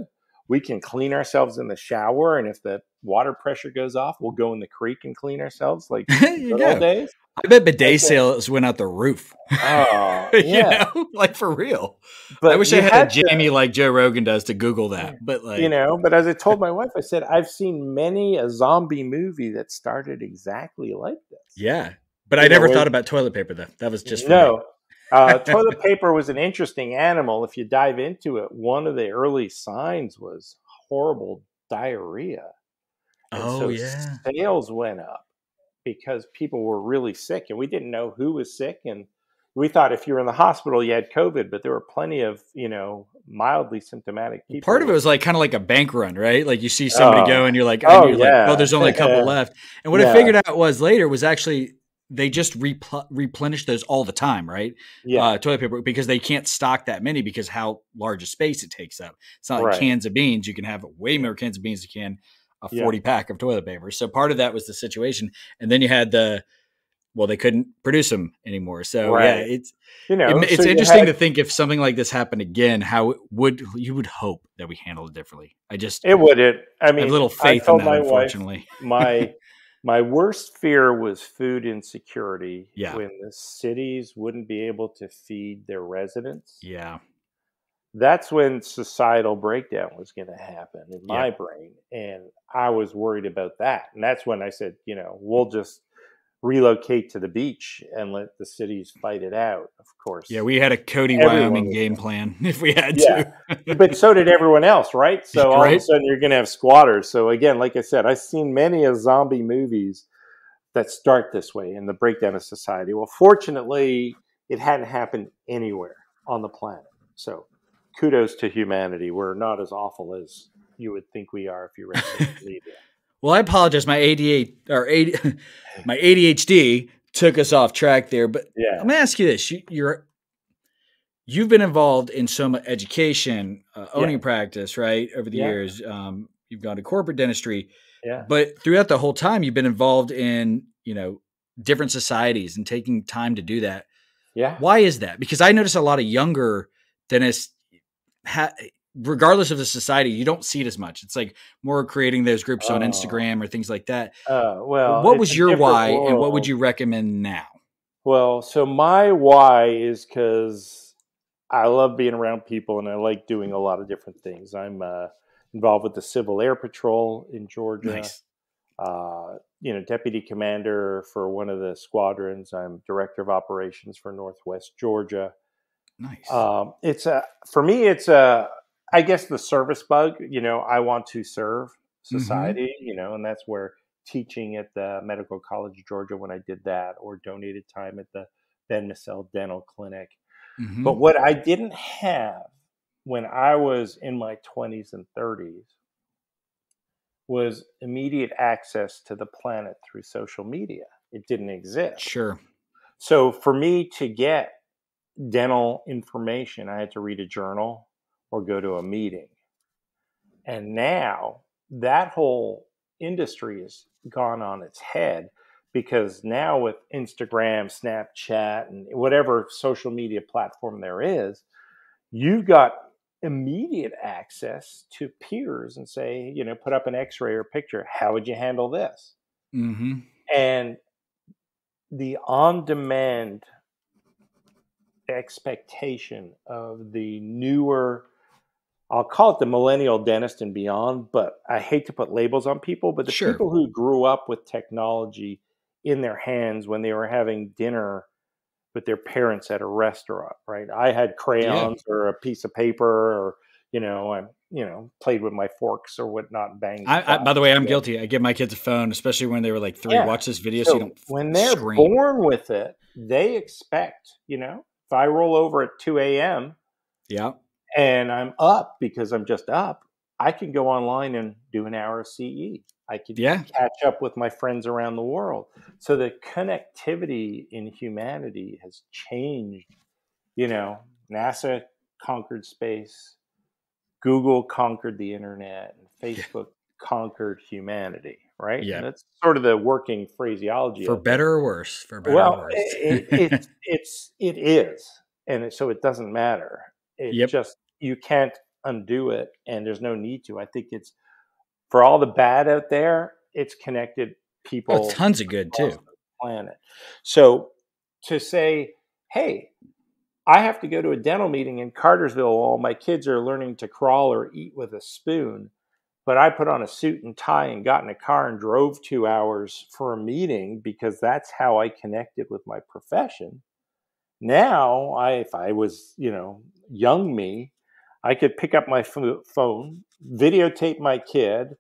We can clean ourselves in the shower, and if the water pressure goes off, we'll go in the creek and clean ourselves like good old days. I bet bidet Okay. sales went out the roof. Oh, you yeah. know, like for real. But I wish I had, a to- Jamie like Joe Rogan does to Google that. But like, you know, but as I told my wife, I said, I've seen many a zombie movie that started exactly like this. yeah. But I know, never thought about toilet paper though. That was just for no. uh, toilet paper was an interesting animal. If you dive into it, one of the early signs was horrible diarrhea. And Oh so yeah. sales went up because people were really sick, and we didn't know who was sick. And we thought if you were in the hospital, you had COVID, but there were plenty of you know mildly symptomatic people. Part of it was like kind of like a bank run, right? Like you see somebody Oh. go and you're like, Oh, and you're like, yeah. oh, there's only a couple left. And what I figured out was later was actually they just repl- replenish those all the time, right? yeah, uh, toilet paper because they can't stock that many because how large a space it takes up. It's not like Right. cans of beans. You can have way more cans of beans than you can a Yeah. 40 pack of toilet paper. So part of that was the situation. And then you had the, well, they couldn't produce them anymore. So yeah, it's, you know, it- it's so interesting had- to think if something like this happened again, how it would, you would hope that we handled it differently. I just, It wouldn't. I I mean, little I faith in that, my wife unfortunately. my my worst fear was food insecurity. Yeah. When the cities wouldn't be able to feed their residents. Yeah. That's when societal breakdown was going to happen in Yeah. my brain. And I was worried about that. And that's when I said, you know, we'll just relocate to the beach and let the cities fight it out. Of course, Yeah, we had a Cody, Everyone Wyoming game plan if we had Yeah. to. but so did everyone else, right? So all of a sudden you're going to have squatters. So again, like I said, I've seen many of zombie movies that start this way in the breakdown of society. Well, fortunately, it hadn't happened anywhere on the planet. So kudos to humanity. We're not as awful as you would think we are if you read social media. Well, I apologize. My ADA or AD, my ADHD took us off track there, but Yeah. let me ask you this: you, you're you've been involved in so much education, uh, owning practice, right? Over the Yeah. years, um, you've gone to corporate dentistry, Yeah. but throughout the whole time, you've been involved in you know different societies and taking time to do that. Yeah. Why is that? Because I notice a lot of younger dentists, ha- regardless of the society, you don't see it as much. It's like more creating those groups on Oh. Instagram or things like that. Uh, well, what was your why, and what would you recommend now? Well, so my why is because I love being around people and I like doing a lot of different things. I'm uh, involved with the Civil Air Patrol in Georgia. Uh, you know, deputy commander for one of the squadrons. I'm director of operations for Northwest Georgia. Nice. Um, it's a for me, it's a I guess the service bug. You know, I want to serve Mm-hmm. society. You know, and that's where teaching at the Medical College of Georgia when I did that, or donated time at the Ben Massell Dental Clinic. Mhm. But what I didn't have when I was in my 20s and 30s was immediate access to the planet through social media. It didn't exist. sure. So for me to get dental information, I had to read a journal or go to a meeting. And now that whole industry has gone on its head because now with Instagram, Snapchat, and whatever social media platform there is, you've got immediate access to peers and say, you know, put up an x ray or picture. How would you handle this? hmm and the on demand expectation of the newer I'll call it the millennial dentist and beyond, but I hate to put labels on people, but the Sure. people who grew up with technology in their hands when they were having dinner with their parents at a restaurant, right? I had crayons or a piece of paper or you know, I you know, played with my forks or whatnot, banged. I, I, by the way, I'm Yeah. guilty. I give my kids a phone, especially when they were like three. Yeah. Watch this video so, you don't when they're scream. born with it, they expect, you know, if I roll over at 2 a.m. Yeah. and I'm up because I'm just up, I can go online and do an hour of CE. I could Yeah. catch up with my friends around the world. So the connectivity in humanity has changed. You know, NASA conquered space, Google conquered the internet, and Facebook conquered humanity, right? Yeah. That's sort of the working phraseology. For better or worse. For better or Well, worse. it, it, it's it's it is, and it, so it doesn't matter. It Yep. just you can't undo it, and there's no need to. I think it's for all the bad out there. It's connected oh, people oh, tons of good too. planet. So to say, hey, I have to go to a dental meeting in Cartersville while my kids are learning to crawl or eat with a spoon, but I put on a suit and tie and got in a car and drove two hours for a meeting because that's how I connected with my profession. Now, I if I was, you know, young me, I could pick up my pho- phone, videotape my kid,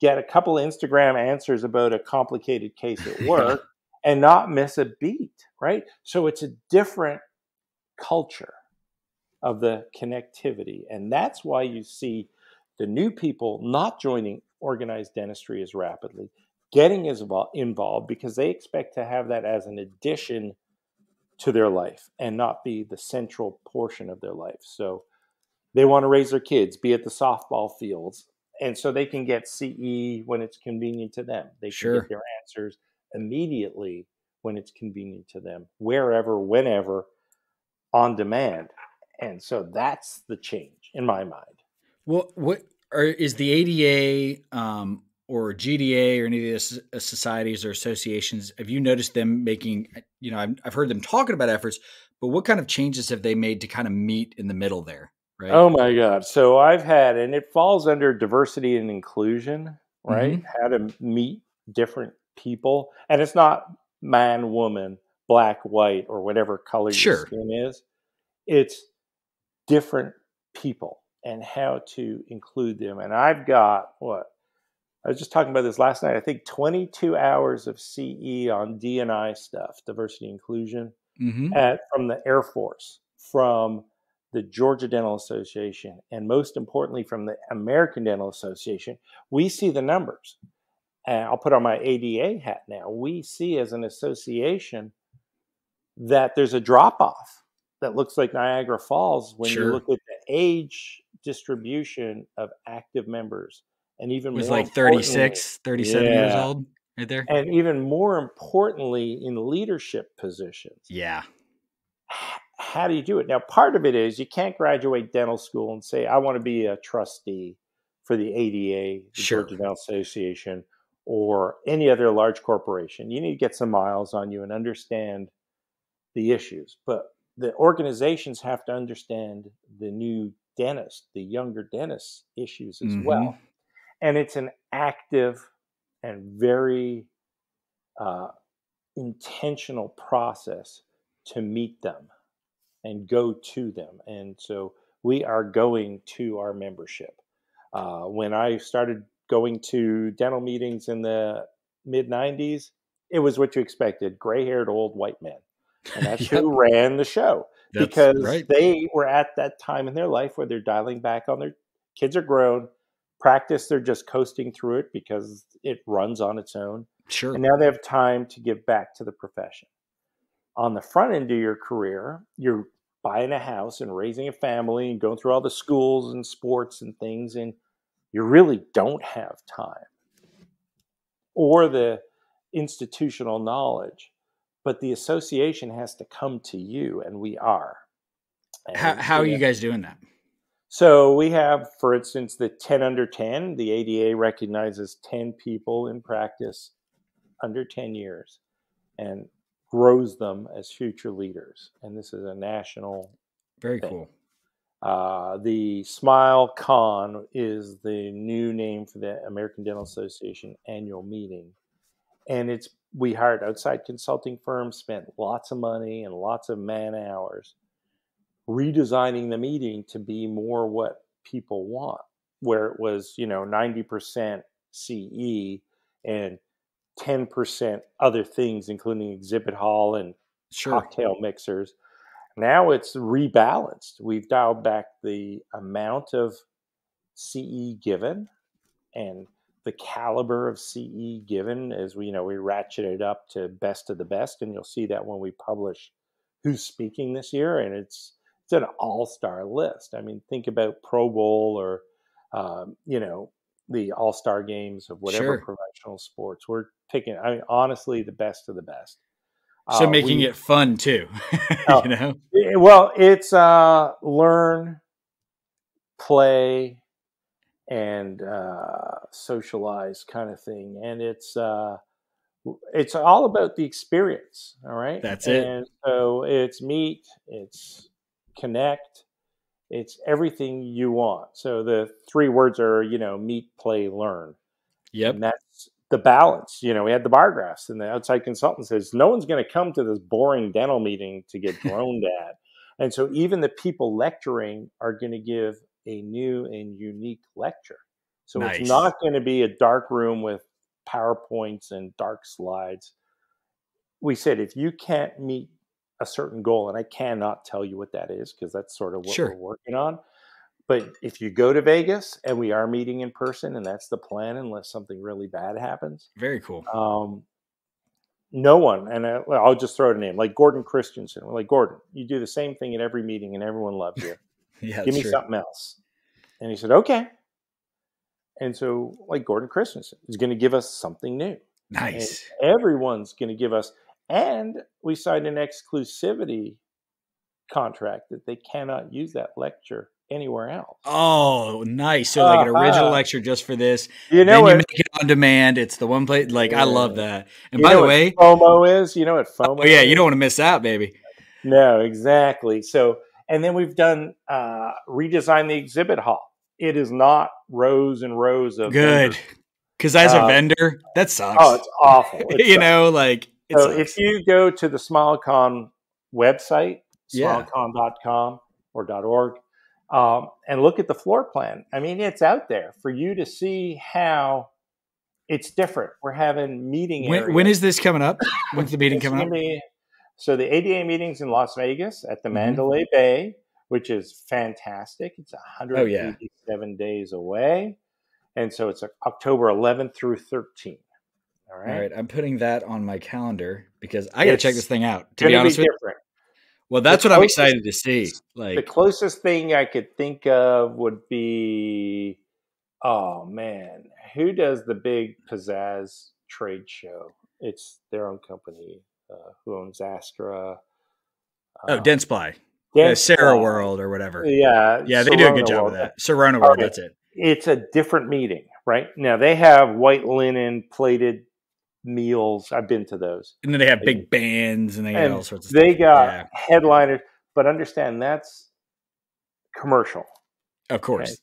get a couple Instagram answers about a complicated case at work, and not miss a beat, right? So it's a different culture of the connectivity. And that's why you see the new people not joining organized dentistry as rapidly, getting as involved because they expect to have that as an addition to their life and not be the central portion of their life. So they want to raise their kids, be at the softball fields. And so they can get CE when it's convenient to them. They can Sure. get their answers immediately when it's convenient to them, wherever, whenever, on demand. And so that's the change in my mind. Well, what are, is the ADA um, or GDA or any of these uh, societies or associations? Have you noticed them making? You know, I've, I've heard them talking about efforts, but what kind of changes have they made to kind of meet in the middle there? Right. Oh my God. So I've had, and it falls under diversity and inclusion, right? Mm-hmm. How to meet different people. And it's not man, woman, black, white, or whatever color Sure. your skin is. It's different people and how to include them. And I've got what I was just talking about this last night. I think 22 hours of CE on DNI stuff, diversity inclusion, hmm at from the Air Force, from the Georgia Dental Association, and most importantly from the American Dental Association. We see the numbers. And I'll put on my ADA hat now. We see as an association that there's a drop off that looks like Niagara Falls when Sure. you look at the age distribution of active members. And even was more like importantly- 36, 37 years old right there. and even more importantly in leadership positions Yeah. how do you do it now part of it is you can't graduate dental school and say i want to be a trustee for the ada the Sure. georgia dental association or any other large corporation you need to get some miles on you and understand the issues but the organizations have to understand the new dentist the younger dentist issues as Mhm. well and it's an active and very uh, intentional process to meet them and go to them. And so we are going to our membership. Uh, when I started going to dental meetings in the mid 90s, it was what you expected gray haired old white men. And that's Yep. who ran the show That's because right. they were at that time in their life where they're dialing back on their kids are grown. Practice, they're just coasting through it because it runs on its own. Sure. And now they have time to give back to the profession. On the front end of your career, you're buying a house and raising a family and going through all the schools and sports and things, and you really don't have time or the institutional knowledge. But the association has to come to you, and we are. how And how are you guys doing that? so we have, for instance, the 10 under 10. The ADA recognizes 10 people in practice under 10 years and grows them as future leaders. And this is a national. Very thing. cool. Uh, the Smile Con is the new name for the American Dental Association annual meeting. And it's we hired outside consulting firms, spent lots of money and lots of man hours redesigning the meeting to be more what people want, where it was, you know, 90% CE and 10% other things, including exhibit hall and Sure. cocktail mixers. Now it's rebalanced. We've dialed back the amount of CE given and the caliber of CE given as we you know we ratcheted up to best of the best, and you'll see that when we publish who's speaking this year, and it's it's an all-star list. I mean, think about Pro Bowl or um, you know the All-Star games of whatever Sure. professional sports. We're picking, I mean, honestly, the best of the best. So Uh, making we- it fun too. Oh. you know? Well, it's uh, learn, play, and uh, socialize kind of thing, and it's uh, it's all about the experience. All right, That's it. And so it's meet, it's connect, it's everything you want. So the three words are you know meet, play, learn. Yep. And that's the balance. You know, we had the bar graphs, and the outside consultant says no one's going to come to this boring dental meeting to get groaned at. And so even the people lecturing are going to give a new and unique lecture. So Nice. it's not going to be a dark room with PowerPoints and dark slides. We said if you can't meet a certain goal, and I cannot tell you what that is because that's sort of what Sure. we're working on. But if you go to Vegas and we are meeting in person, and that's the plan, unless something really bad happens, Very cool. um, no one, and I, I'll just throw out a name like Gordon Christensen. We're like, Gordon, you do the same thing at every meeting and everyone loves you. Yeah. Give me true. something else. And he said, okay. And so, like Gordon Christensen is going to give us something new. Nice. And everyone's going to give us, and we signed an exclusivity contract that they cannot use that lecture anywhere else. Oh, nice. So like an original Uh-huh. lecture just for this. You know then what? you make it on demand. It's the one place. Like I love that. And you by the way, FOMO is. You know what FOMO? oh yeah, you don't want to miss out, baby. No, exactly. So, and then we've done uh, redesign the exhibit hall. It is not rows and rows of Good. Because as a Uh, vendor, that sucks. Oh, it's awful. You know, like so sucks. if you go to the SmileCon website, Yeah. smilecon.com or dot .org, um, and look at the floor plan, I mean, it's out there for you to see how it's different. We're having meeting when, areas. when is this coming up? When's the meeting coming up? be- so the ADA meeting's in Las Vegas at the Mhm. Mandalay Bay, which is fantastic. It's Oh, yeah. 187 days away, and so it's October 11th through 13th. All right, All right, I'm putting that on my calendar because I got to check this thing out. To be honest with you, well, that's the what I'm excited to see. Like the closest thing I could think of would be, oh man, who does the big pizzazz trade show? It's their own company. Uh, who owns Astra? oh, Uh, Dentsply, yeah. Sarah World or whatever. Yeah, Yeah, they do a good job World. of that. Sirona World, Okay. that's it. It's a different meeting, right? Now they have white linen plated meals. I've been to those. And then they have big bands and they got And all sorts of they stuff. got Yeah, headliners, but understand that's commercial. of course.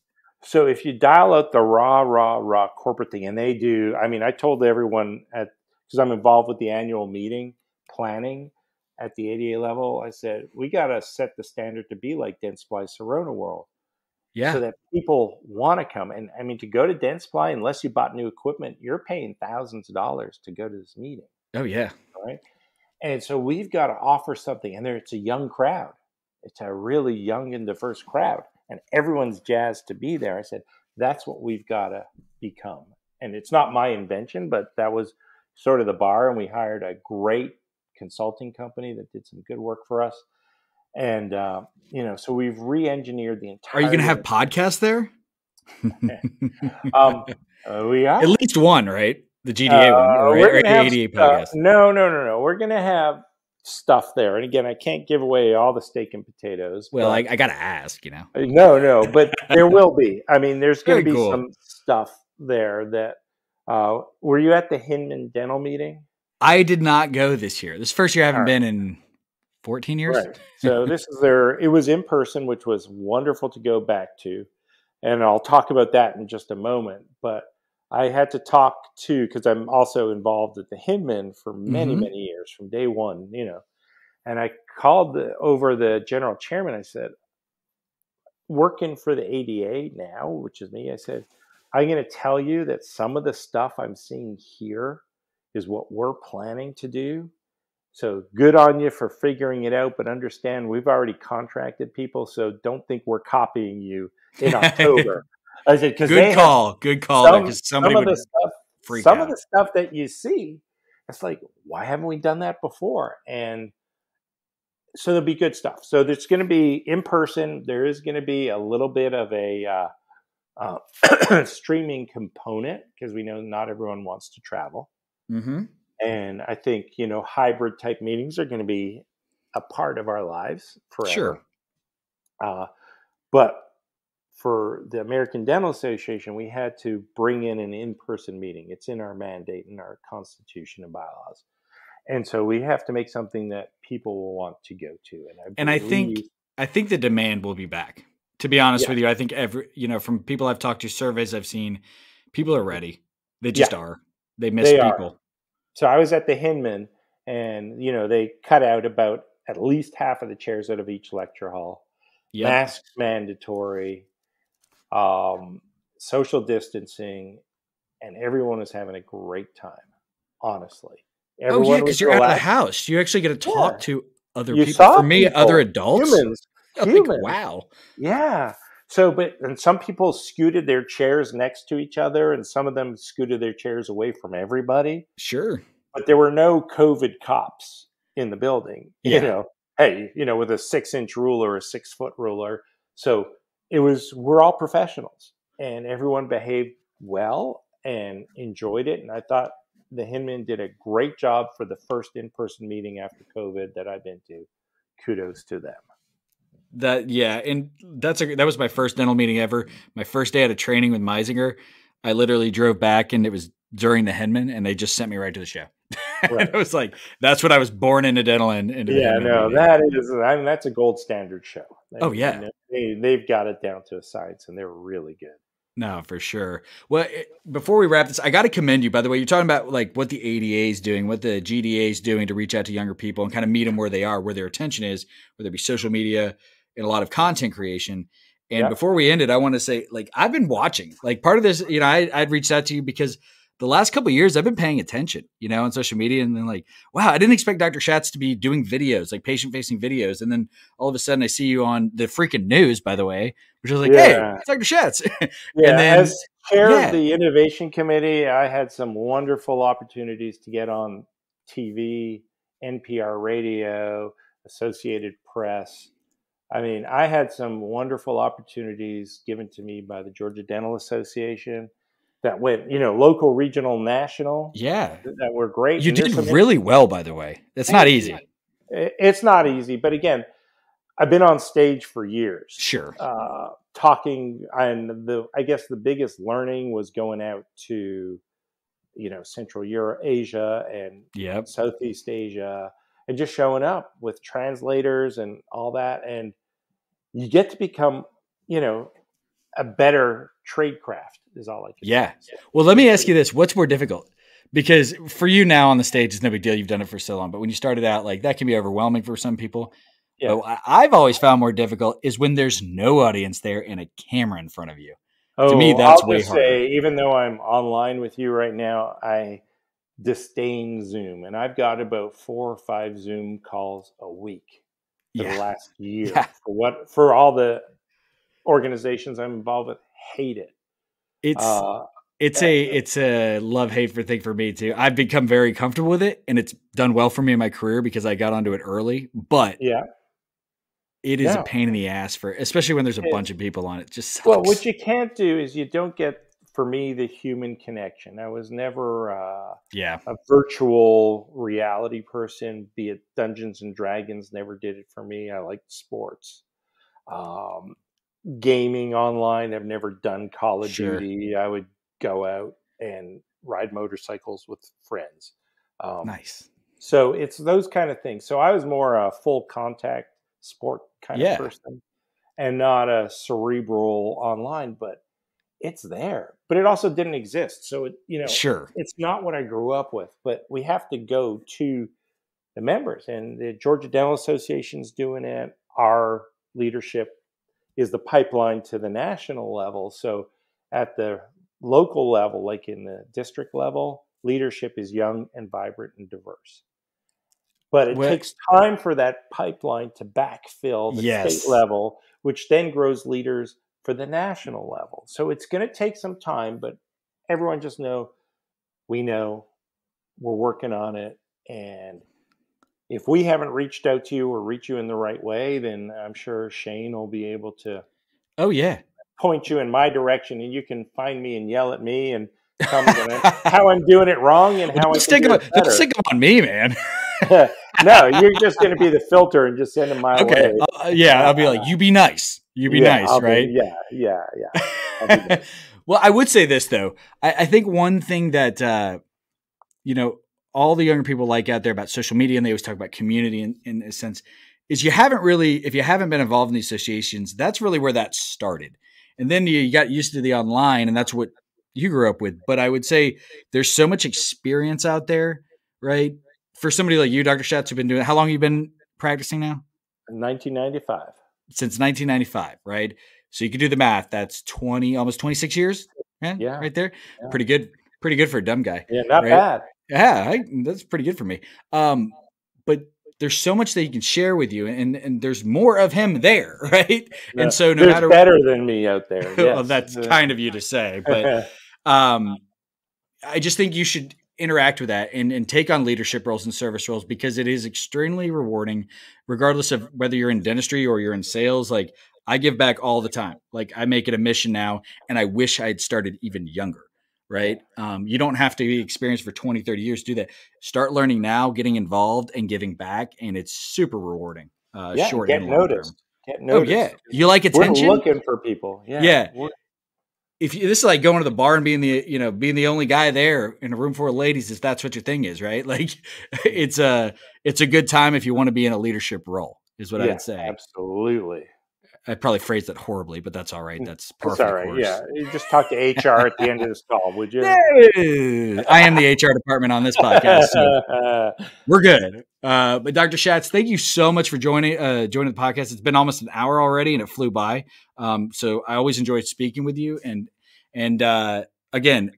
So if you dial out the raw, raw, raw corporate thing, and they do, I mean, I told everyone at because I'm involved with the annual meeting planning at the ADA level. I said we got to set the standard to be like Dentsply Sirona World, Yeah, so that people want to come. And I mean, to go to Dentsply, unless you bought new equipment, you're paying thousands of dollars to go to this meeting, oh yeah. right? And so we've got to offer something, and there it's a young crowd. It's a really young and diverse crowd, and everyone's jazzed to be there. I said, that's what we've got to become. And it's not my invention, but that was sort of the bar. And we hired a great consulting company that did some good work for us. And, uh, you know, so we've re engineered the entire. Are you going to have podcasts there? Um, uh, we are. At least one, right? The GDA one Uh, or, we're or have ADA podcast. no, no, no, no. We're going to have stuff there. And again, I can't give away all the steak and potatoes. Well, I, I got to ask, you know. No, no, but there will be. I mean, there's going to be cool. some stuff there that. Uh, were you at the Hinman Dental meeting? I did not go this year. This first year I haven't right. been in 14 years. Right. So this is their. It was in person, which was wonderful to go back to, and I'll talk about that in just a moment. But I had to talk to because I'm also involved at the Hinman for many Mhm. many years from day one. You know, and I called the, over the general chairman. I said, working for the ADA now, which is me. I said, I'm going to tell you that some of the stuff I'm seeing here is what we're planning to do. So good on you for figuring it out, but understand we've already contracted people, so don't think we're copying you in October. I said because Good call. Good call. Some, Because some of the stuff, some out. of the stuff that you see, it's like, why haven't we done that before? And so there'll be good stuff. So there's going to be in person. There is going to be a little bit of a uh, uh, streaming component because we know not everyone wants to travel. Mm-hmm. And I think, you know, hybrid type meetings are going to be a part of our lives forever. Sure. Uh, but for the American Dental Association, we had to bring in an in person meeting. It's in our mandate, in our constitution and bylaws. And so we have to make something that people will want to go to. And I, And I think I think the demand will be back. To be honest Yeah. with you, I think every you know from people I've talked to, surveys I've seen, people are ready. They just Yeah. are. They miss They are. So I was at the Hinman, and, you know, they cut out about at least half of the chairs out of each lecture hall. Yeah. masks mandatory, um, social distancing, and everyone is having a great time. Honestly, Oh everyone yeah, because you're out of the house. You actually get to talk Yeah. to other You people. For me, people, other adults. humans, Like, humans. wow. Yeah. So, but and some people scooted their chairs next to each other, and some of them scooted their chairs away from everybody. Sure. But there were no COVID cops in the building. Yeah. You know, hey, you know, with a six-inch ruler, a six-foot ruler. So it was. We're all professionals, and everyone behaved well and enjoyed it. And I thought the Hinman did a great job for the first in-person meeting after COVID that I've been to. Kudos to them. That yeah, and that's a that was my first dental meeting ever. My first day at a training with Meisinger. I literally drove back and it was during the Hinman and they just sent me right to the show. Right. it was like that's what I was born into dental and into Yeah, no, meeting. that is. I mean, that's a gold standard show. Oh, yeah. they they've got it down to a science, and they're really good. No, for sure. Well, it, before we wrap this, I got to commend you. By the way, you're talking about like what the ADA is doing, what the GDA is doing to reach out to younger people and kind of meet them where they are, where their attention is, whether it be social media and a lot of content creation. And Yeah. before we end it, I want to say, like, I've been watching. Like, part of this, you know, I, I'd reached out to you because the last couple of years I've been paying attention, you know, on social media, and then like, wow, I didn't expect Dr. Shatz to be doing videos, like patient-facing videos, and then all of a sudden I see you on the freaking news, by the way, which was like, Yeah. hey, Dr. Shatz. Yeah, And then- as chair yeah. of the innovation committee, I had some wonderful opportunities to get on TV, NPR radio, Associated Press. I mean, I had some wonderful opportunities given to me by the Georgia Dental Association that went, you know, local, regional, national, yeah. that were great. You And did really well, by the way. It's not easy. It's not easy, but again, I've been on stage for years Sure. uh, talking and the i guess the biggest learning was going out to you know central europe asia and Yep. southeast asia and just showing up with translators and all that and you get to become you know a better trade craft is all i can say. Yeah. say. Well, let me ask you this: What's more difficult? Because for you now on the stage, it's no big deal. You've done it for so long. But when you started out, like that can be overwhelming for some people. Yeah. But I've always found more difficult is when there's no audience there and a camera in front of you. oh, me, that's I'll way just say even though i'm online with you right now i disdain zoom and i've got about four or five zoom calls a week for the last year Yeah. for what for all the organizations I'm involved with hate it. It's Uh, it's a it's a love hate for thing for me too. I've become very comfortable with it, and it's done well for me in my career because I got onto it early. But yeah. it is Yeah. a pain in the ass for, especially when there's a It- bunch of people on it. Just sucks. Well, what you can't do is you don't get for me the human connection. I was never uh, yeah, a virtual reality person. Be it Dungeons and Dragons, never did it for me. I liked sports. Um, gaming online, I've never done Call of Sure. Duty. I would go out and ride motorcycles with friends. Um, nice. So it's those kind of things. So I was more a full contact sport kind Yeah. of person and not a cerebral online, but it's there. But it also didn't exist. So it, you know, Sure. it's not what I grew up with, but we have to go to the members and the Georgia Dental Association's doing it. Our leadership is the pipeline to the national level. So at the local level, like in the district level, leadership is young and vibrant and diverse. But it Well- takes time for that pipeline to backfill the Yes. state level, which then grows leaders for the national level. So it's going to take some time, but everyone just know we know we're working on it and if we haven't reached out to you or reach you in the right way then i'm sure shane will be able to Oh yeah. point you in my direction and you can find me and yell at me and tell me how i'm doing it wrong and how Don't i can stick do them. it Don't better. stick 'em on me, man. no you're just going to be the filter and just send them my okay. way Uh, yeah, I'll be like, you be nice. You be Yeah, nice, I'll be- right? yeah yeah yeah nice. well, I would say this though. I, I think one thing that uh, you know all the younger people like out there about social media, and they always talk about community in, in a sense, is you haven't really, if you haven't been involved in the associations, that's really where that started, and then you, you got used to the online, and that's what you grew up with. But I would say there's so much experience out there, right? For somebody like you, Dr. Shatz, who've been doing, how long have you been practicing now? 1995 since 1995, right? So you can do the math. That's 20, almost 26 years. Yeah, Yeah. right there. Yeah. Pretty good. Pretty good for a dumb guy. yeah not Right. bad Yeah, I, that's pretty good for me. Um, but there's so much that he can share with you, and and there's more of him there, right? No, and so no matter better than me out there well, that's Uh, kind of you to say, but um, I just think you should interact with that and, and take on leadership roles and service roles because it is extremely rewarding, regardless of whether you're in dentistry or you're in sales. Like I give back all the time. Like I make it a mission now, and I wish I had started even younger. Right. Um, you don't have to be experienced for 20, 30 years to do that. Start learning now, getting involved and giving back. And it's super rewarding. Uh, yeah, short get and long term. get noticed Oh yeah. You like attention? We're looking for people. Yeah. Yeah. If you, this is like going to the bar and being the you know being the only guy there in a room full of ladies if that's what your thing is right like it's a it's a good time if you want to be in a leadership role is what yeah, i'd say Absolutely. I probably phrased that horribly, but that's all right. That's perfect That's all right. Yeah, you just talk to HR at the end of this call, would you? I am the HR department on this podcast, so we're good. Uh, but Dr. Shatz, thank you so much for joining uh, joining the podcast. It's been almost an hour already, and it flew by. Um, so I always enjoy speaking with you. And and uh, again,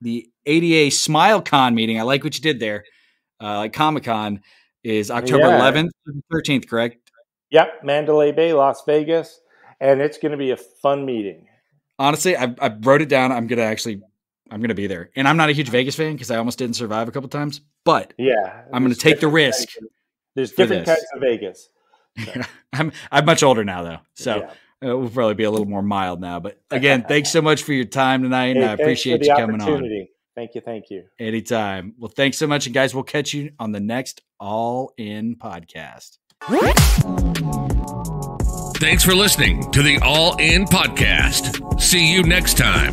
the ADA SmileCon meeting. I like what you did there. Uh, like Comic Con is October Yeah. 11th, to 13th, correct? Yep, Mandalay Bay, Las Vegas, and it's going to be a fun meeting. Honestly, I, I wrote it down. I'm gonna actually, I'm gonna be there. And I'm not a huge Vegas fan because I almost didn't survive a couple times. But Yeah, I'm gonna take the risk of- There's different this. kinds of Vegas. I'm I'm much older now though, so Yeah. uh, we'll probably be a little more mild now. But again, thanks so much for your time tonight, and Hey, I appreciate you coming on. Thank you, thank you. anytime. Well, thanks so much, and guys, we'll catch you on the next All In podcast. Thanks for listening to the All In Podcast. See you next time.